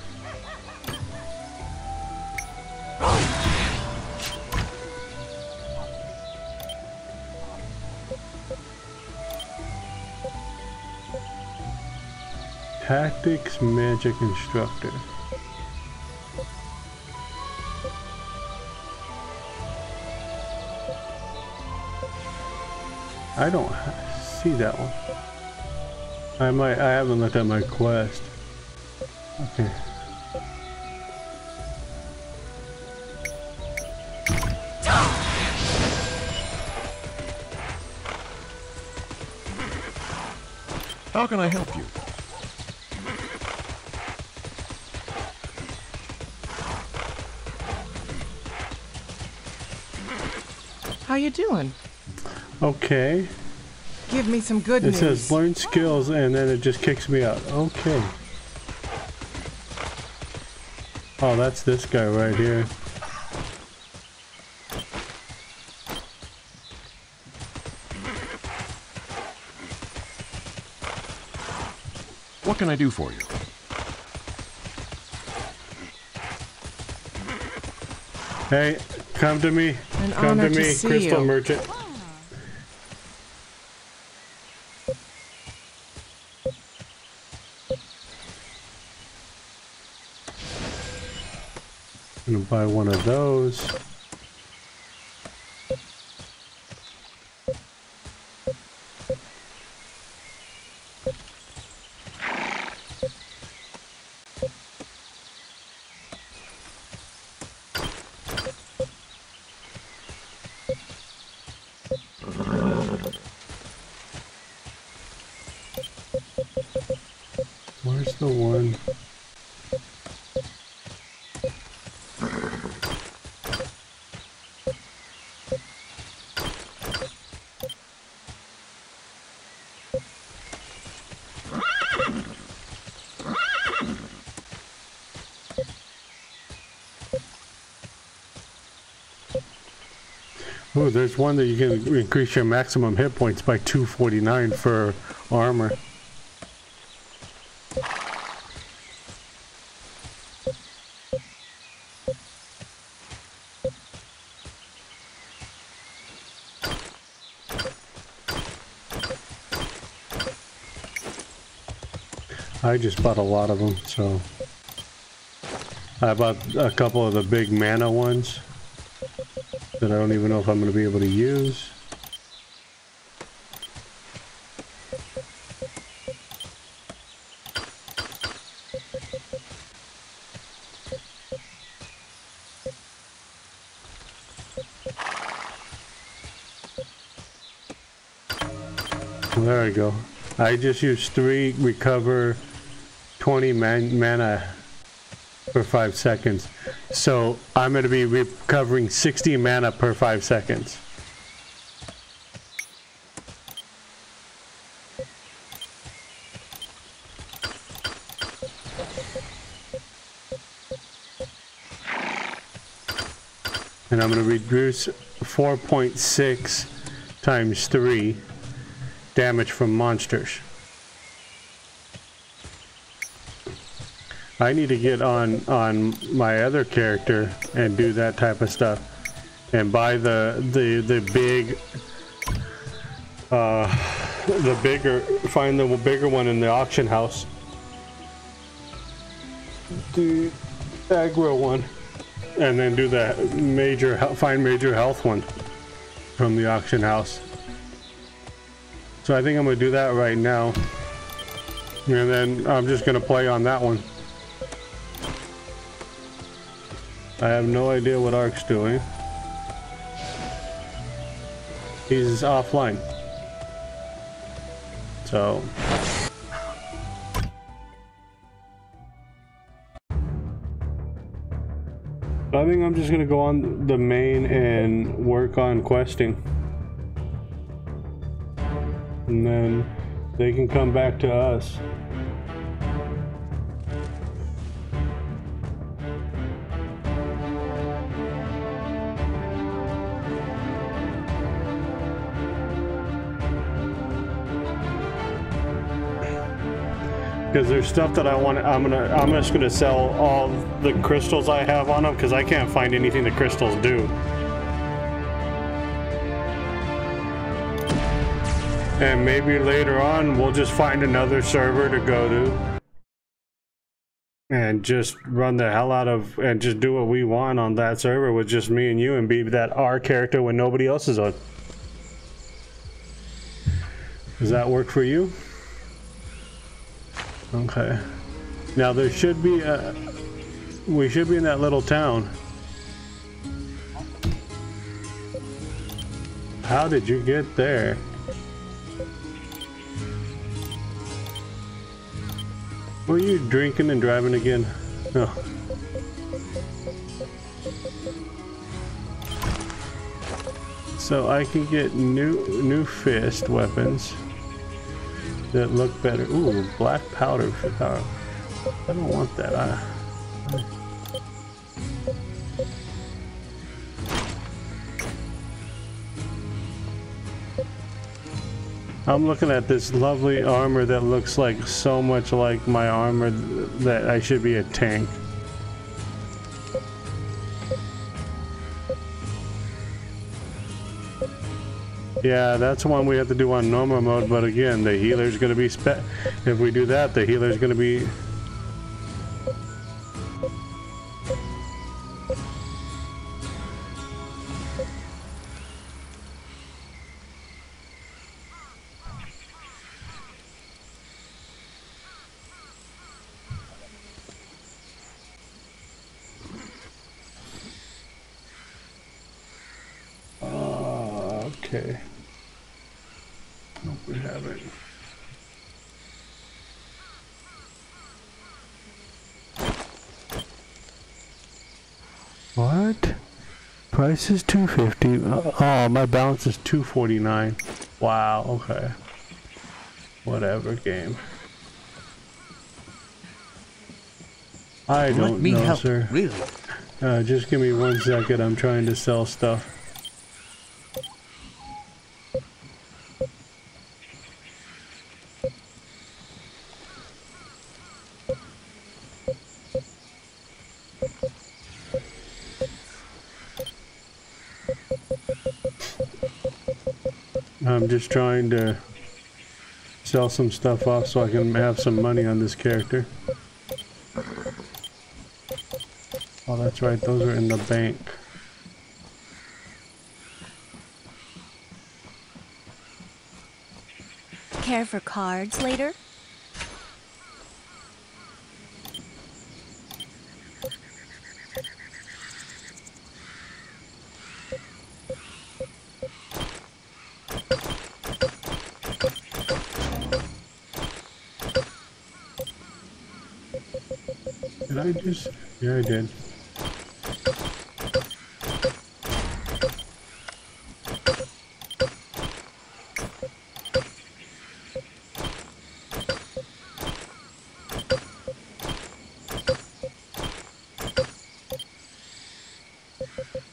Tactics Magic Instructor. I don't see that one. I might, I haven't looked at my quest. Okay. How can I help you? How you doing? Okay. Give me some good It news. says learn skills and then it just kicks me out. Okay. Oh, that's this guy right here. What can I do for you? Hey, come to me. An come to to me, see Crystal you. Merchant. Gonna buy one of those. Where's the one? Oh, there's one that you can increase your maximum hit points by 249 for armor. I just bought a lot of them, so I bought a couple of the big mana ones that I don't even know if I'm going to be able to use. There we go. I just used three recover 20 man mana for five seconds. So I'm going to be recovering 60 mana per five seconds. And I'm going to reduce 4.6 times 3 damage from monsters. I need to get on on my other character and do that type of stuff and buy the the the big uh the bigger find the bigger one in the auction house. The aggro one. And then do the major find major health one from the auction house. So I think I'm gonna do that right now. And then I'm just gonna play on that one I have no idea what Ark's doing. He's offline. So. I think I'm just gonna go on the main and work on questing. And then they can come back to us. Because there's stuff that I want. I'm gonna. I'm just gonna sell all the crystals I have on them because I can't find anything the crystals do. And maybe later on we'll just find another server to go to. And just run the hell out of and just do what we want on that server with just me and you and be that our character when nobody else is on. Does that work for you? Okay. Now there should be a. We should be in that little town. How did you get there? Were you drinking and driving again? No. So I can get new new fist weapons that look better. Ooh, black powder. Uh, I don't want that. I, I'm looking at this lovely armor that looks like so much like my armor that I should be a tank. Yeah, that's one we have to do on normal mode, but again, the healer's gonna be spe- if we do that, the healer's gonna be Price is 250. Oh, my balance is 249. Wow, okay. Whatever game. I don't me know, help. sir. Really? Uh, just give me one second. I'm trying to sell stuff. I'm just trying to sell some stuff off so I can have some money on this character. Oh, that's right. Those are in the bank. Care for cards later? Just? Yeah, I did.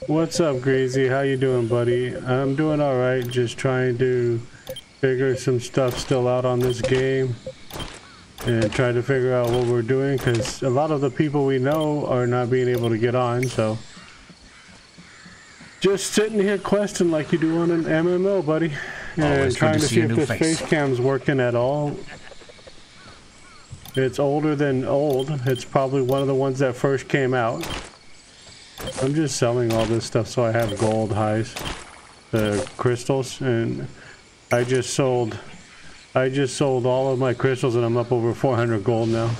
What's up, Greasy? How you doing, buddy? I'm doing all right. Just trying to figure some stuff still out on this game and try to figure out what we're doing because a lot of the people we know are not being able to get on. So just sitting here questing like you do on an MMO, buddy, and Always trying to to see if this face. face cam's working at all. It's older than old. It's probably one of the ones that first came out. I'm just selling all this stuff so I have gold highs, the crystals, and I just sold, I just sold all of my crystals and I'm up over 400 gold now.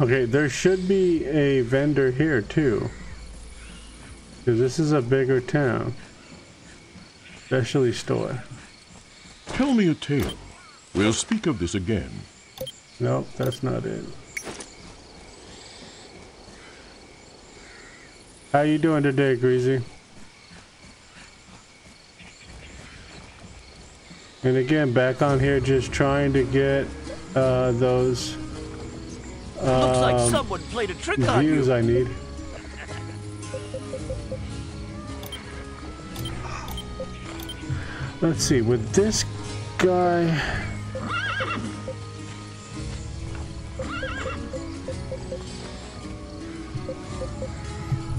Okay, there should be a vendor here too, because this is a bigger town. Specialty store. Tell me a tale. We'll speak of this again. Nope, that's not it. How you doing today, Greasy? And again, back on here, just trying to get uh, those. Um, Looks like um, someone played a trick on you. Views I need. Let's see, with this guy...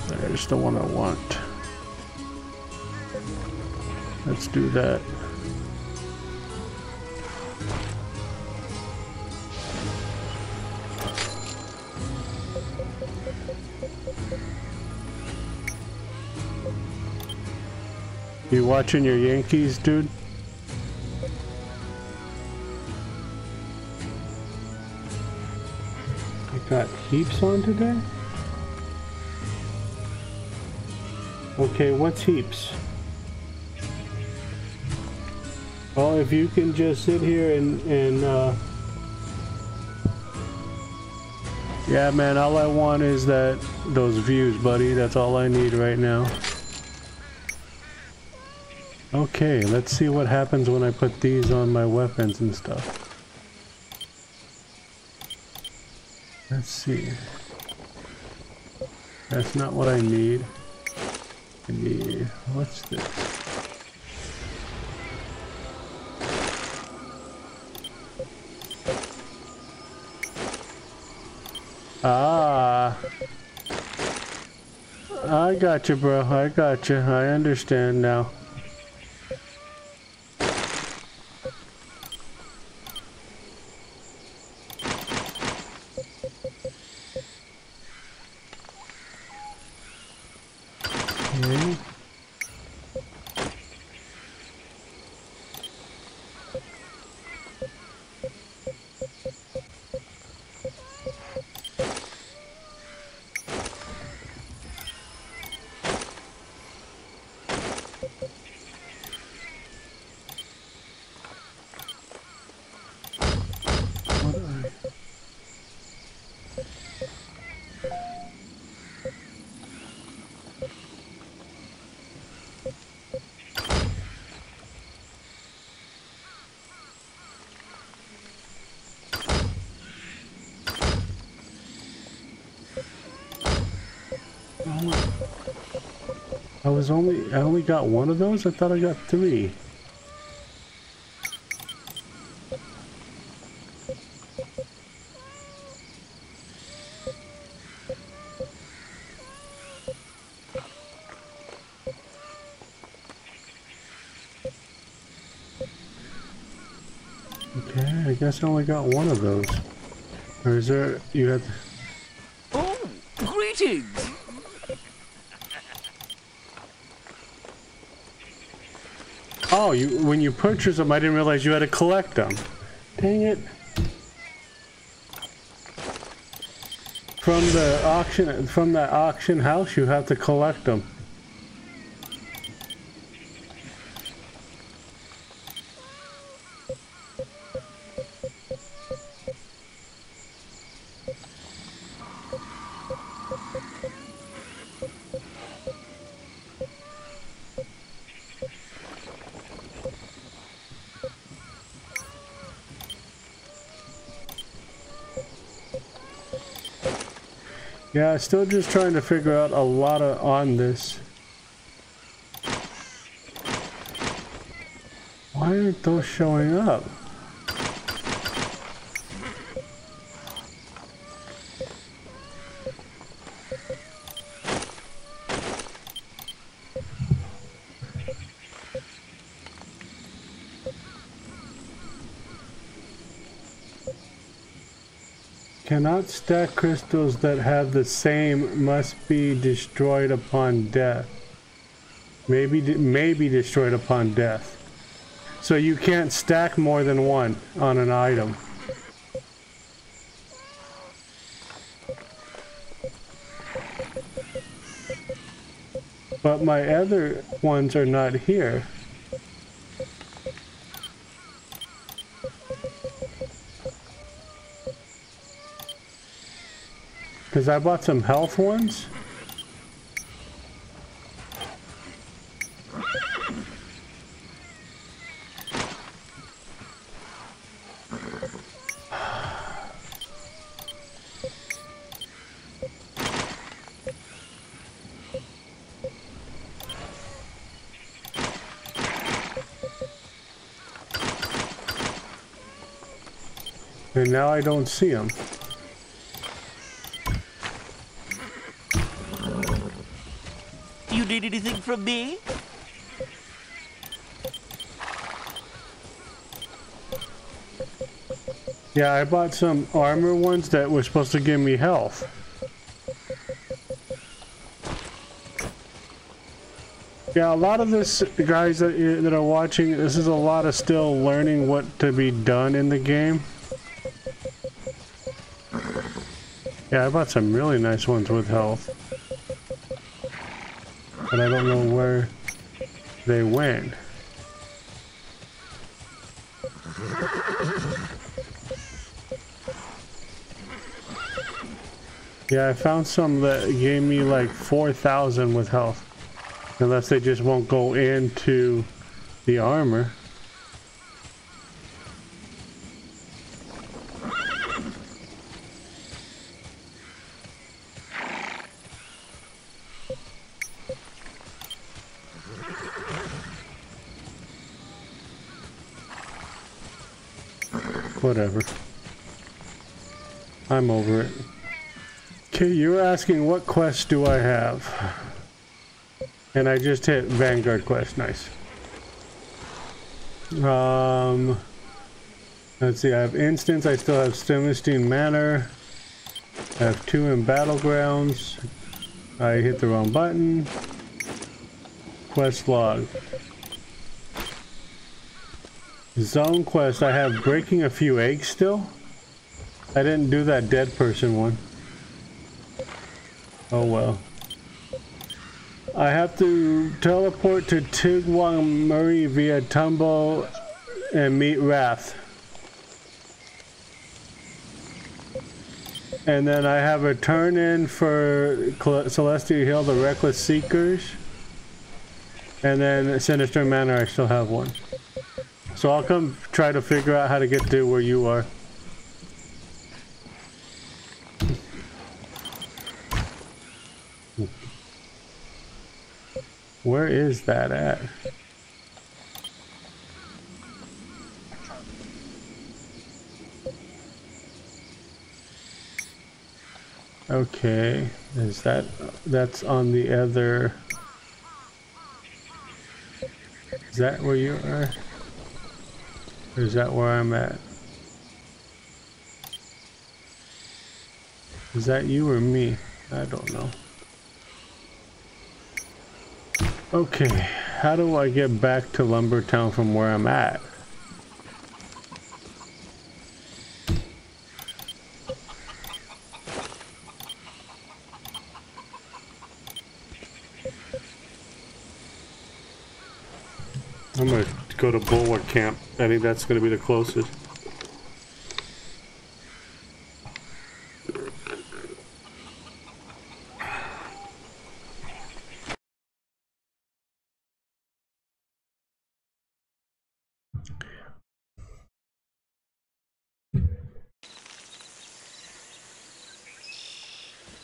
There's the one I want. Let's do that. You watching your Yankees, dude? I got heaps on today? Okay, what's heaps? Well, if you can just sit here and, and uh, yeah, man, all I want is that, those views, buddy. That's all I need right now. Okay, let's see what happens when I put these on my weapons and stuff. Let's see. That's not what I need. I need, what's this? Ah. I got you, bro. I got you. I understand now. Okay. What are- I was only, I only got one of those? I thought I got three. Okay, I guess I only got one of those. Or is there, you had, Oh, greetings. You, when you purchase them, I didn't realize you had to collect them. Dang it. From the auction, from that auction house, you have to collect them. Yeah, still just trying to figure out a lot of on this. Why aren't those showing up? Cannot stack crystals that have the same must be destroyed upon death. Maybe de- may be destroyed upon death. So you can't stack more than one on an item. But my other ones are not here. Because I bought some health ones. And now I don't see them. You need anything from me? Yeah, I bought some armor ones that were supposed to give me health. Yeah, a lot of this, guys that, that are watching, this is a lot of still learning what to be done in the game. Yeah, I bought some really nice ones with health. But I don't know where they went. Yeah, I found some that gave me like 4,000 with health. Unless they just won't go into the armor. Whatever. I'm over it. Okay, you're asking what quest do I have? And I just hit Vanguard quest, nice. Um, let's see, I have Instance, I still have Stillenstein Manor. I have two in Battlegrounds. I hit the wrong button. Quest log. Zone quest, I have breaking a few eggs still. I didn't do that dead person one. Oh well. I have to teleport to Tuwangi Mire via Tumbo and meet Wrath. And then I have a turn in for Celestial Hill, the Reckless Seekers. And then Sinestral Manor, I still have one. So I'll come try to figure out how to get to where you are. Where is that at? Okay, is that, that's on the other, is that where you are? Or is that where I'm at? Is that you or me? I don't know. Okay, how do I get back to Lumbertown from where I'm at? I'm gonna go to Bulwark Camp. I think that's gonna be the closest.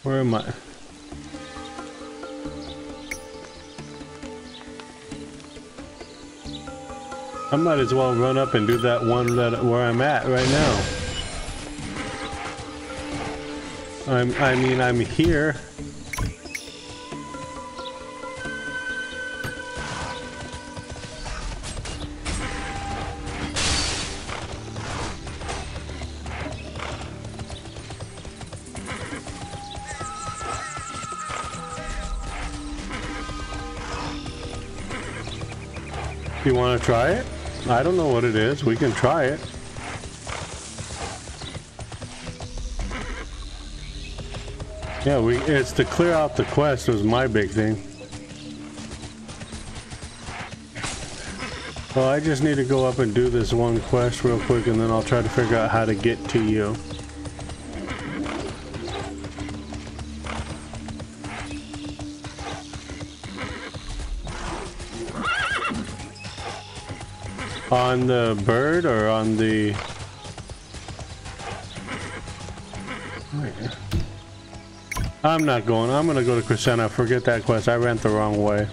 Where am I? I might as well run up and do that one that where I'm at right now. I'm I mean I'm here. You want to try it? I don't know what it is. We can try it. Yeah, we it's to clear out the quest was my big thing. Well, I just need to go up and do this one quest real quick and then I'll try to figure out how to get to you. On the bird or on the... I'm not going. I'm going to go to Crescentia. Forget that quest. I ran the wrong way.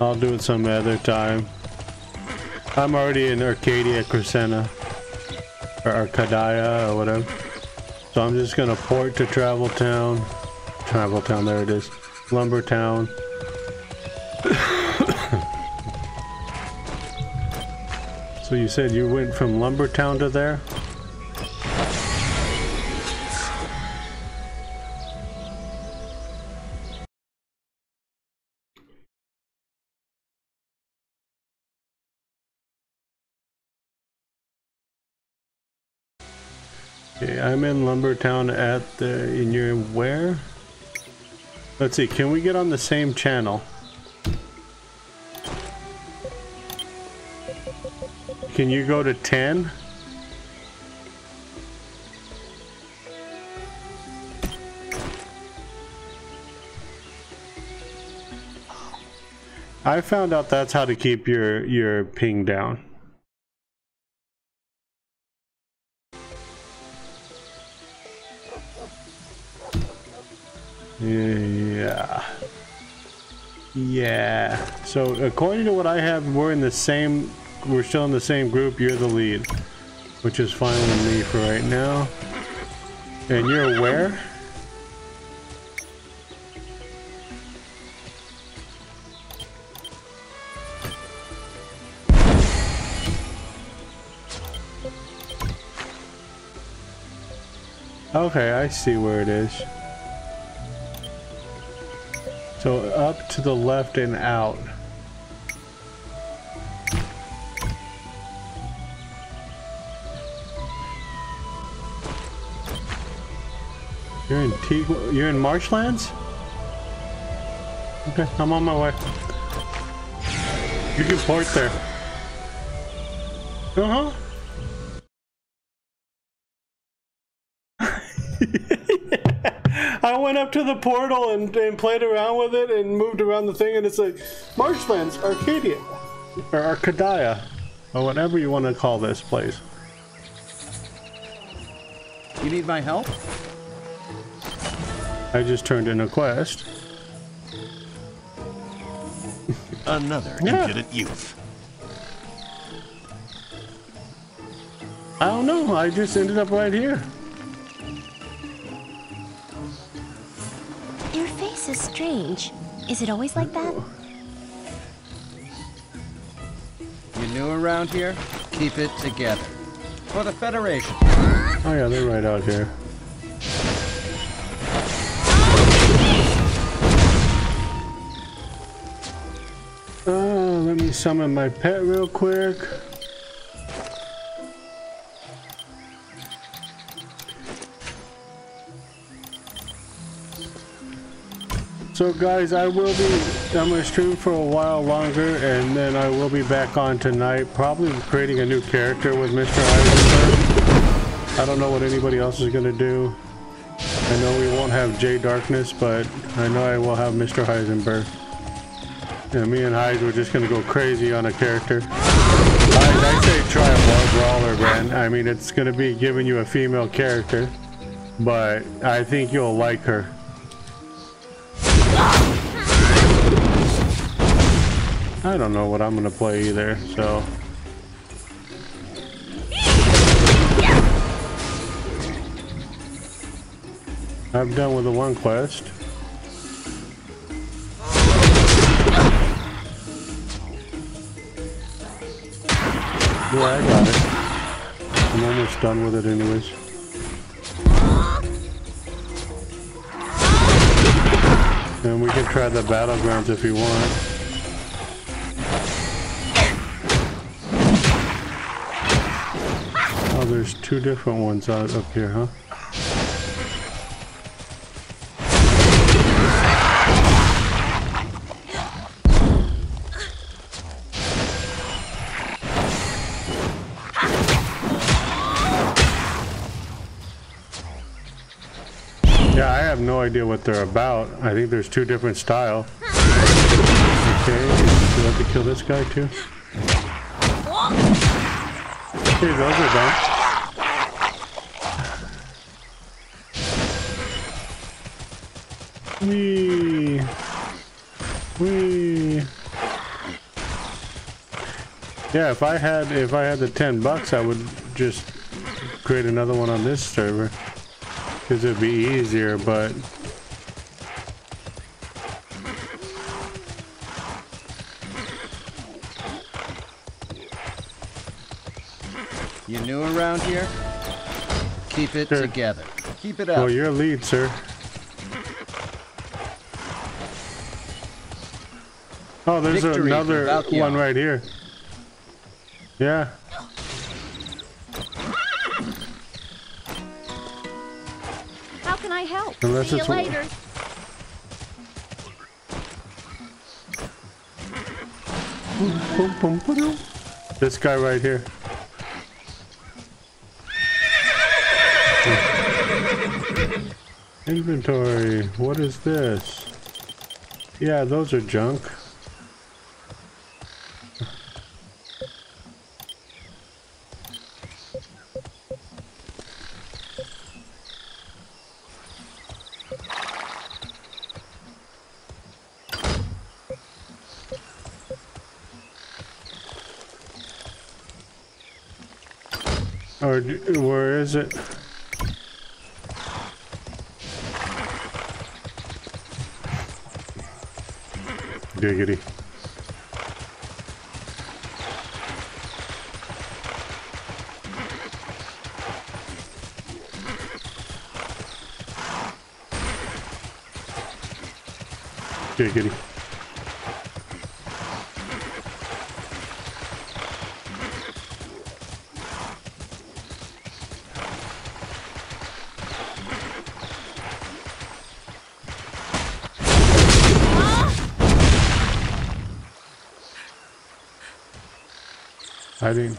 I'll do it some other time. I'm already in Arcadia Crescentia. Or Arcadia or whatever. So I'm just going to port to Travel Town. Travel Town, there it is. Lumbertown. So you said you went from Lumbertown to there? Okay, I'm in Lumbertown at the, and you're where? Let's see, can we get on the same channel? Can you go to 10? I found out that's how to keep your your ping down. Yeah. Yeah. So according to what I have, we're in the same we're still in the same group. You're the lead, which is fine with me for right now. And you're where? Okay, I see where it is. So up to the left and out. You're in you're in marshlands? Okay, I'm on my way. You can port there. Uh-huh. I went up to the portal and, and played around with it and moved around the thing and it's like Marshlands, Arcadia. Or Arcadia. Or whatever you want to call this place. You need my help? I just turned in a quest. Another Yeah. impudent youth. I don't know, I just ended up right here. Your face is strange. Is it always like that? You new around here? Keep it together. For the Federation. Oh yeah, they're right out here. Summon my pet real quick. So guys, I will be, I'm going to stream for a while longer and then I will be back on tonight, probably creating a new character with Mr. Heisenberg. I don't know what anybody else is going to do. I know we won't have Jay Darkness, but I know I will have Mr. Heisenberg. Yeah, me and Heise, we're just to go crazy on a character. Heise, I say try a brawler, man. I mean, it's to be giving you a female character, but I think you'll like her. I don't know what I'm gonna play either, so. I'm done with the one quest. Yeah, I got it. I'm almost done with it anyways. And we can try the battlegrounds if you want. Oh, there's two different ones out up here, huh? Idea what they're about. I think there's two different style. Okay, do I have to kill this guy too? Okay, those are done. Wee. Wee. Yeah, if I had if I had the 10 bucks, I would just create another one on this server. Cuz it'd be easier, but You new around here? Keep it Sure. together. Keep it up. Well, you're lead, sir. Oh, there's Victory another one right here. Yeah. Help? Unless See you later. Boom, boom, ba-dum. This guy right here. Inventory. What is this? Yeah, those are junk. Or where is it? Giggity. Giggity. I didn't.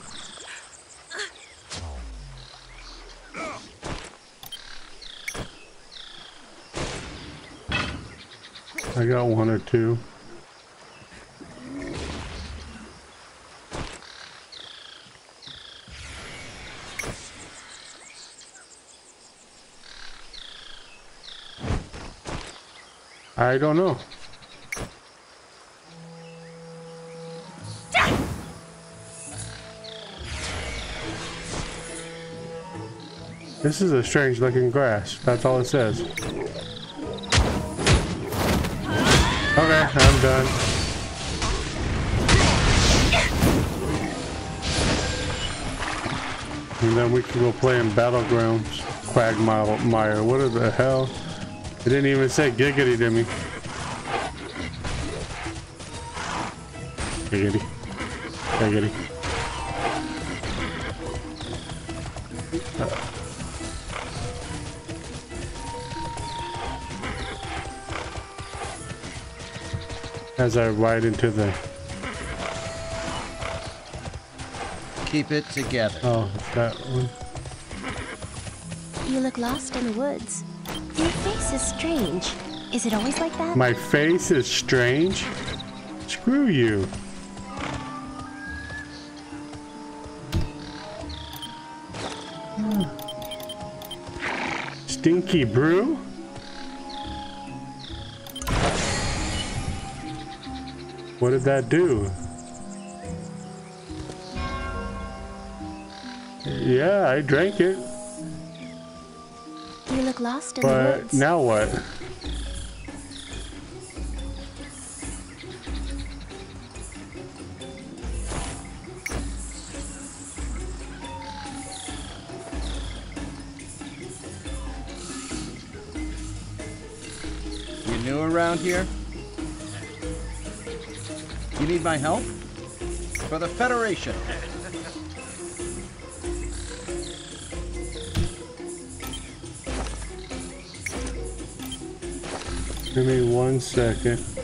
I got one or two. I don't know. This is a strange looking grass. That's all it says. Okay, I'm done. And then we can go play in Battlegrounds. Quagmire. What the hell? It didn't even say giggity to me. Giggity. Giggity. As I ride into the... Keep it together. Oh, that one. You look lost in the woods. Your face is strange. Is it always like that? My face is strange. Screw you. Hmm. Stinky brew? What did that do? Yeah, I drank it, You look lost in the but woods. now what? My help? For the Federation. Give me one second.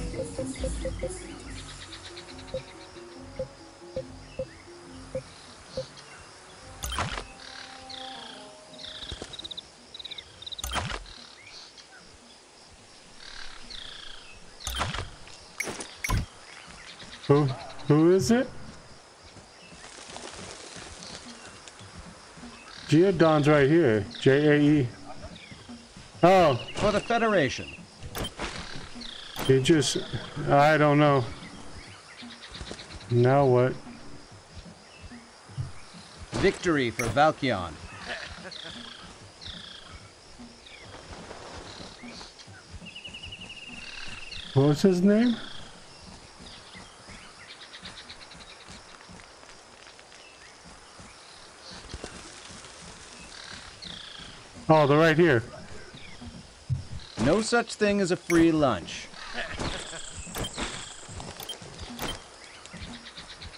Is it? Geodon's right here. J-A-E. Oh, For the Federation. He just, I don't know. Now what? Victory for Valkyon. What was his name? Oh, they're right here. No such thing as a free lunch.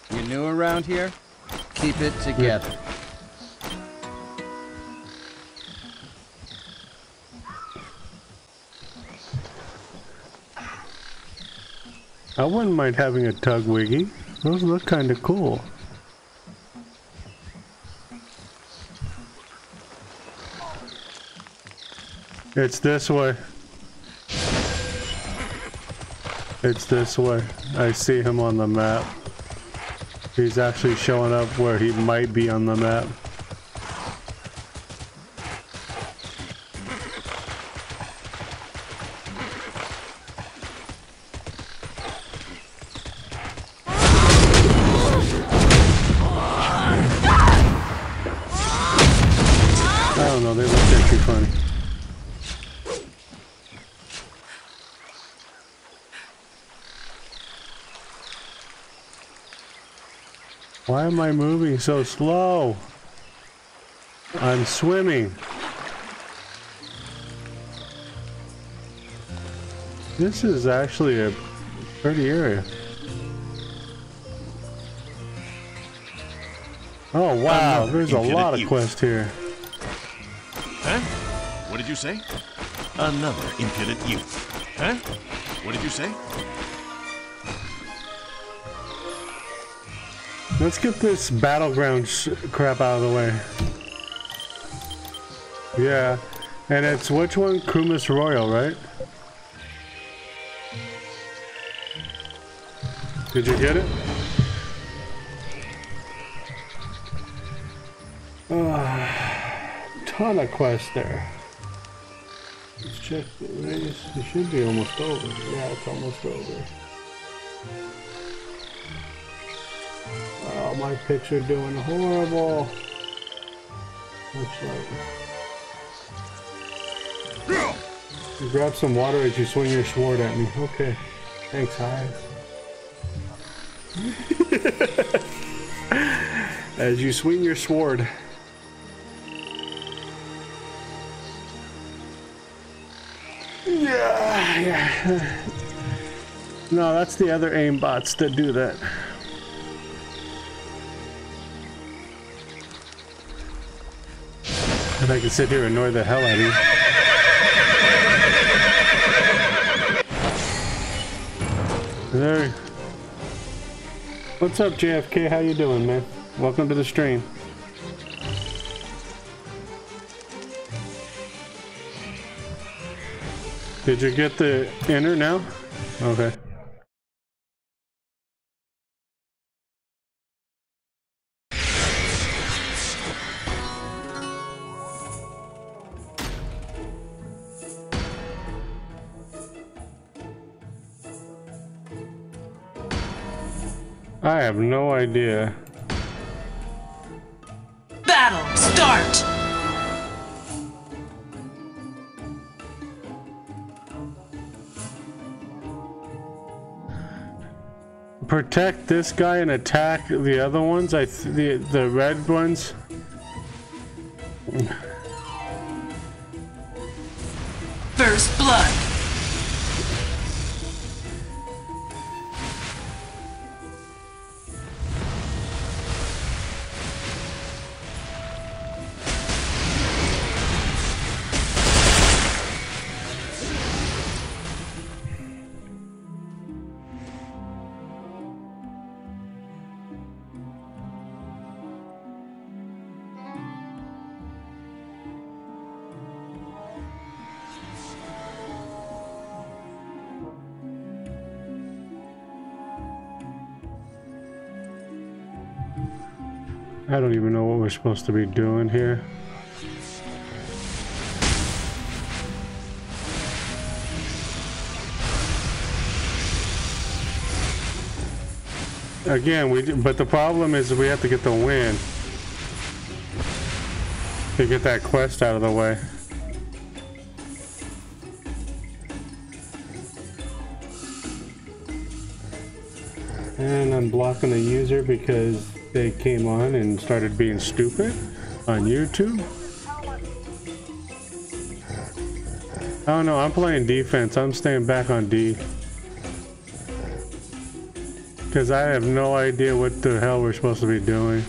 You're new around here? Keep it together. I wouldn't mind having a tug wiggy. Those look kind of cool. It's this way. It's this way. I see him on the map. He's actually showing up where he might be on the map. I don't know, they look actually funny. Why am I moving so slow? I'm swimming. This is actually a pretty area. Oh wow, ah, there's a lot of youth. quests here. Huh? What did you say? Another impudent youth. Huh? What did you say? Let's get this battleground crap out of the way. Yeah, and it's which one? Kumas Royale, right? Did you get it? Ah, ton of quests there. Let's check the race. It should be almost over. Yeah, it's almost over. My picture doing horrible. Looks like. You grab some water as you swing your sword at me. Okay. Thanks, Hive. as you swing your sword. Yeah, yeah. No, that's the other aim bots that do that. I can sit here and annoy the hell out of you. There. What's up, JFK? How you doing, man? Welcome to the stream. Did you get the enter now? Okay. Have no idea. Battle start! Protect this guy and attack the other ones. I th the the red ones. First blood. We're supposed to be doing here. Again, we but the problem is we have to get the win to get that quest out of the way. And I'm blocking the user because they came on and started being stupid on YouTube. Oh no, I'm playing defense. I'm staying back on D. Because I have no idea what the hell we're supposed to be doing.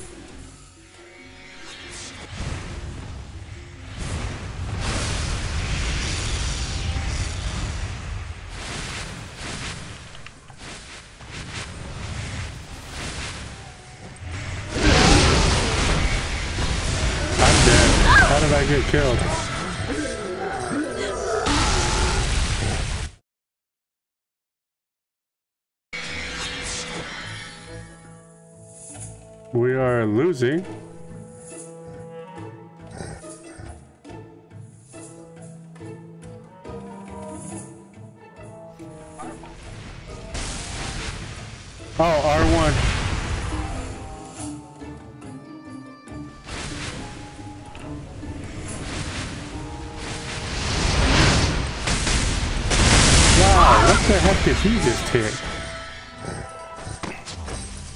Are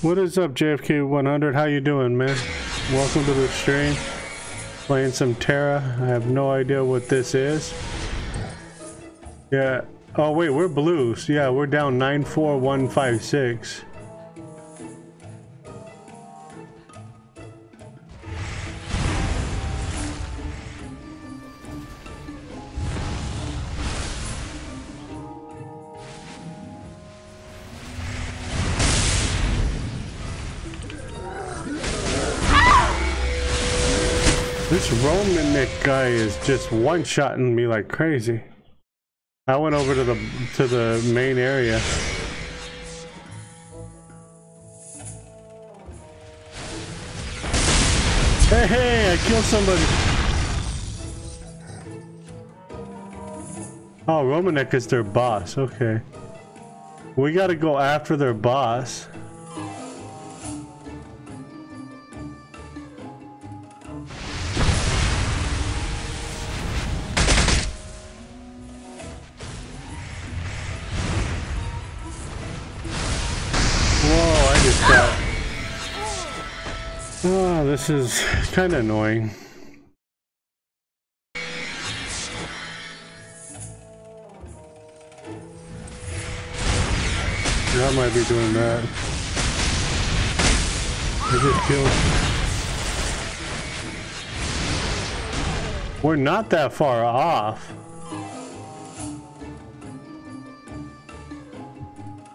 What is up, JFK 100? How you doing, man? Welcome to the stream. Playing some Tera. I have no idea what this is. Yeah. Oh wait, we're blues. Yeah, we're down 94156. Guy is just one-shotting me like crazy. I went over to the to the main area. Hey, hey, I killed somebody. Oh, Romanek is their boss. Okay. We gotta go after their boss. This is kind of annoying. Might be doing that. I just killed... We're not that far off.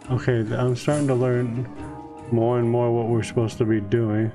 Okay, I'm starting to learn more and more what we're supposed to be doing.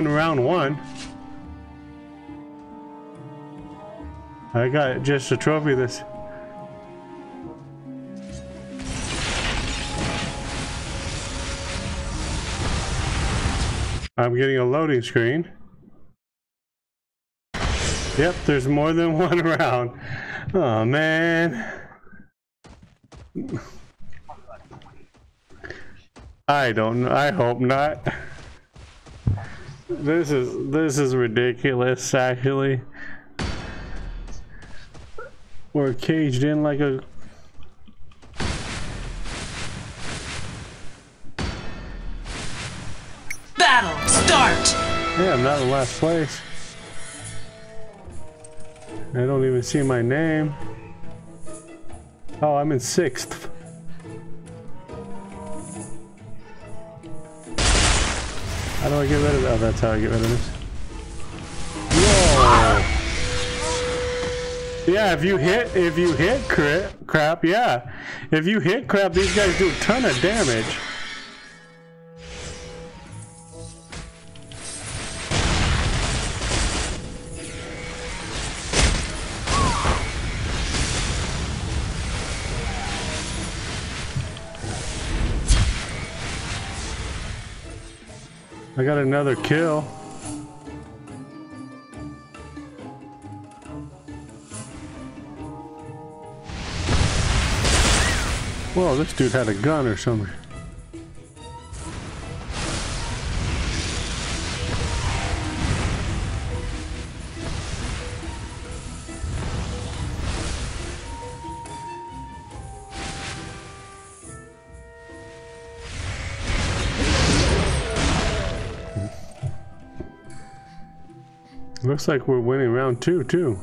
Won round one. I got just a trophy this. I'm getting a loading screen. Yep, there's more than one round. Oh man. I don't know. I hope not. This is this is ridiculous actually. We're caged in like a Battle, start! Yeah, I'm not in last place. I don't even see my name. Oh, I'm in sixth. How do I get rid of that? Oh, that's how I get rid of this. Whoa! Yeah, if you hit, if you hit crit, crap, yeah. If you hit crap, these guys do a ton of damage. I got another kill. Whoa, this dude had a gun or something. Looks like we're winning round two, too.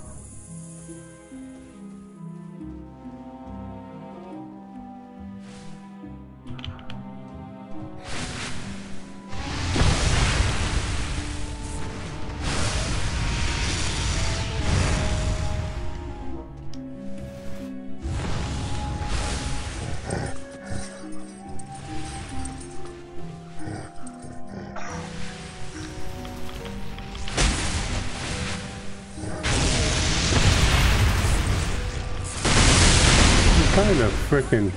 Freaking.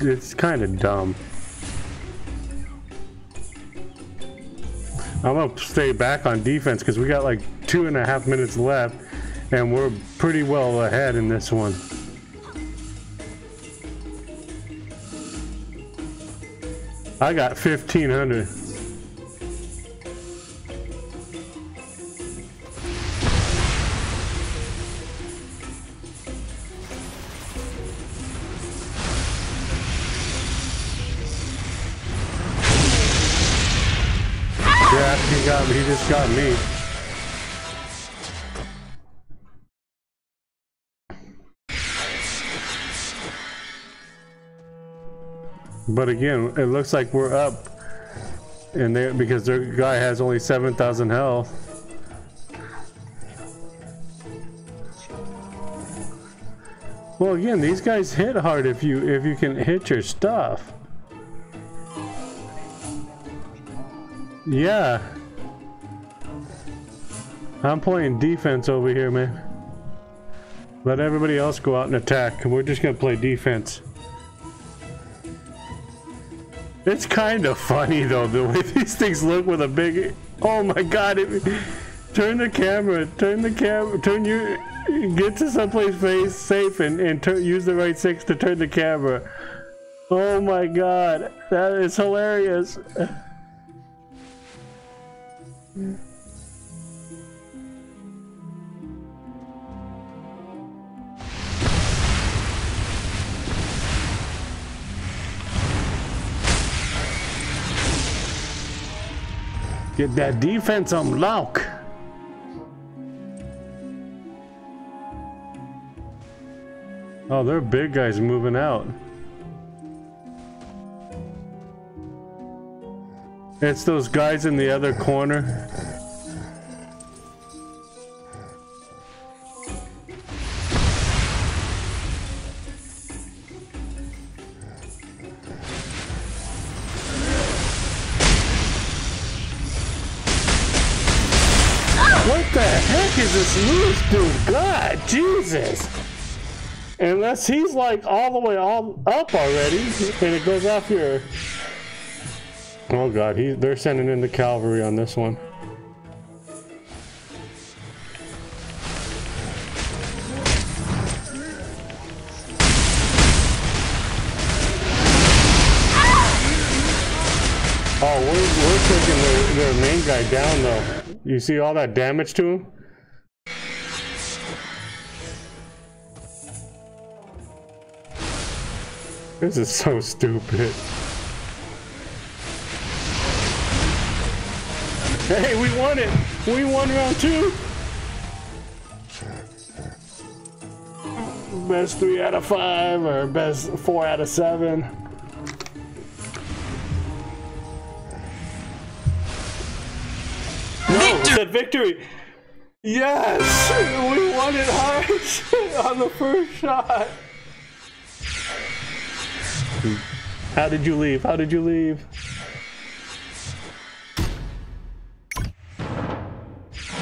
It's kind of dumb. I'm gonna stay back on defense because we got like two and a half minutes left, and we're pretty well ahead in this one. I got 1500. Got me. But again, it looks like we're up, and they because their guy has only seven thousand health. Well, again, these guys hit hard if you if you can hit your stuff. Yeah. I'm playing defense over here, man. Let everybody else go out and attack. We're just gonna play defense. It's kind of funny though, the way these things look with a big. Oh my god! It, turn the camera. Turn the camera. Turn your. Get to someplace face safe and and use the right six to turn the camera. Oh my god, that is hilarious. Get that defense on lock. Oh, they're big guys moving out. It's those guys in the other corner. This loose dude? God, Jesus. Unless he's like all the way all up already, and it goes off here. Oh god, he, they're sending in the cavalry on this one. Oh, we're, we're taking their, their main guy down though. You see all that damage to him? This is so stupid. Hey, we won it! We won round two! Best three out of five, or best four out of seven. No, said victory! Yes! We won it hard on the first shot! How did you leave? How did you leave?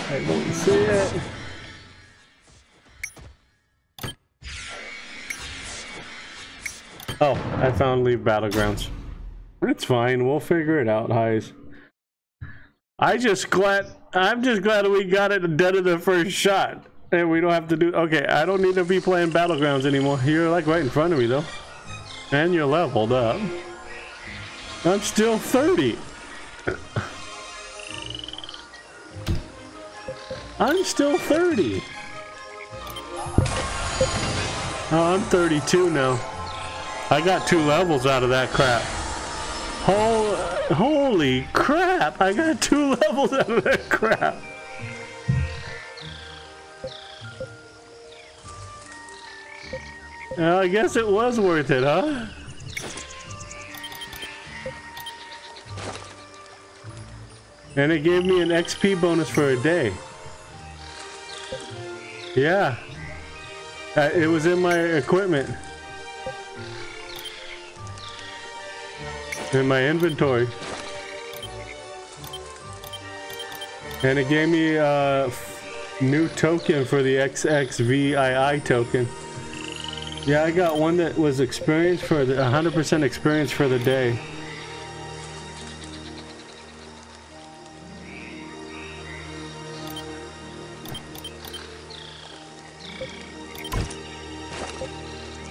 I don't see it. Oh, I found leave battlegrounds. It's fine. We'll figure it out, Highs. I just glad. I'm just glad we got it dead in the first shot, and we don't have to do. Okay, I don't need to be playing battlegrounds anymore. You're like right in front of me though. And you're leveled up. I'm still 30. I'm still 30. Oh, I'm 32 now. I got two levels out of that crap. Hol holy crap! I got two levels out of that crap. Uh, I guess it was worth it, huh? And it gave me an XP bonus for a day. Yeah. Uh, it was in my equipment. In my inventory. And it gave me a new token for the XXVII token. Yeah, I got one that was experience for the 100% experience for the day.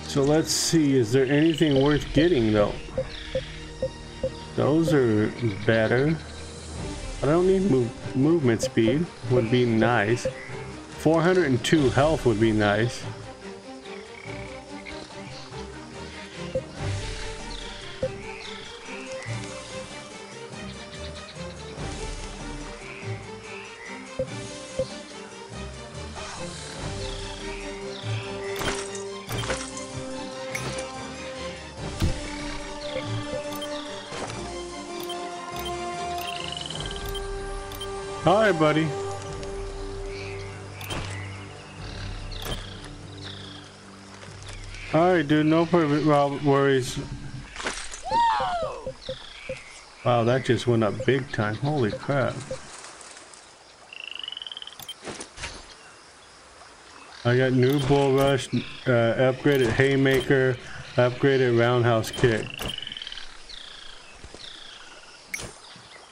So let's see, is there anything worth getting though? Those are better. I don't need move movement speed, would be nice. 402 health would be nice. Hi, buddy. Alright, dude, no worries. Wow, that just went up big time. Holy crap. I got new bull rush, uh, upgraded haymaker, upgraded roundhouse kick.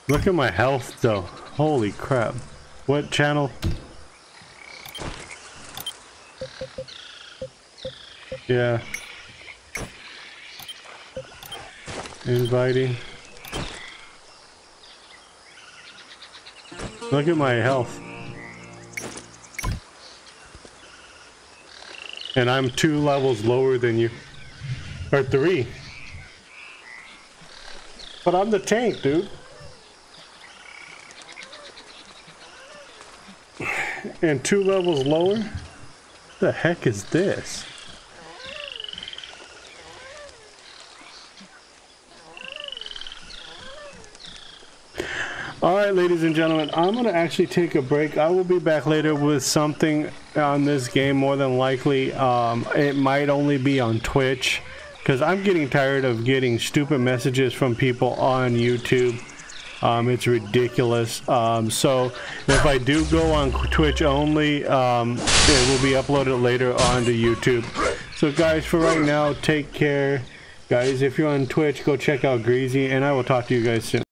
Look at my health though. Holy crap. What channel? Yeah. Inviting. Look at my health. And I'm two levels lower than you. Or three. But I'm the tank, dude. And two levels lower? The heck is this? Alright ladies and gentlemen, I'm going to actually take a break. I will be back later with something on this game more than likely. Um, it might only be on Twitch because I'm getting tired of getting stupid messages from people on YouTube. Um, it's ridiculous. Um, so if I do go on Twitch only, um, it will be uploaded later onto YouTube. So guys, for right now, take care. Guys, if you're on Twitch, go check out Greasy, and I will talk to you guys soon.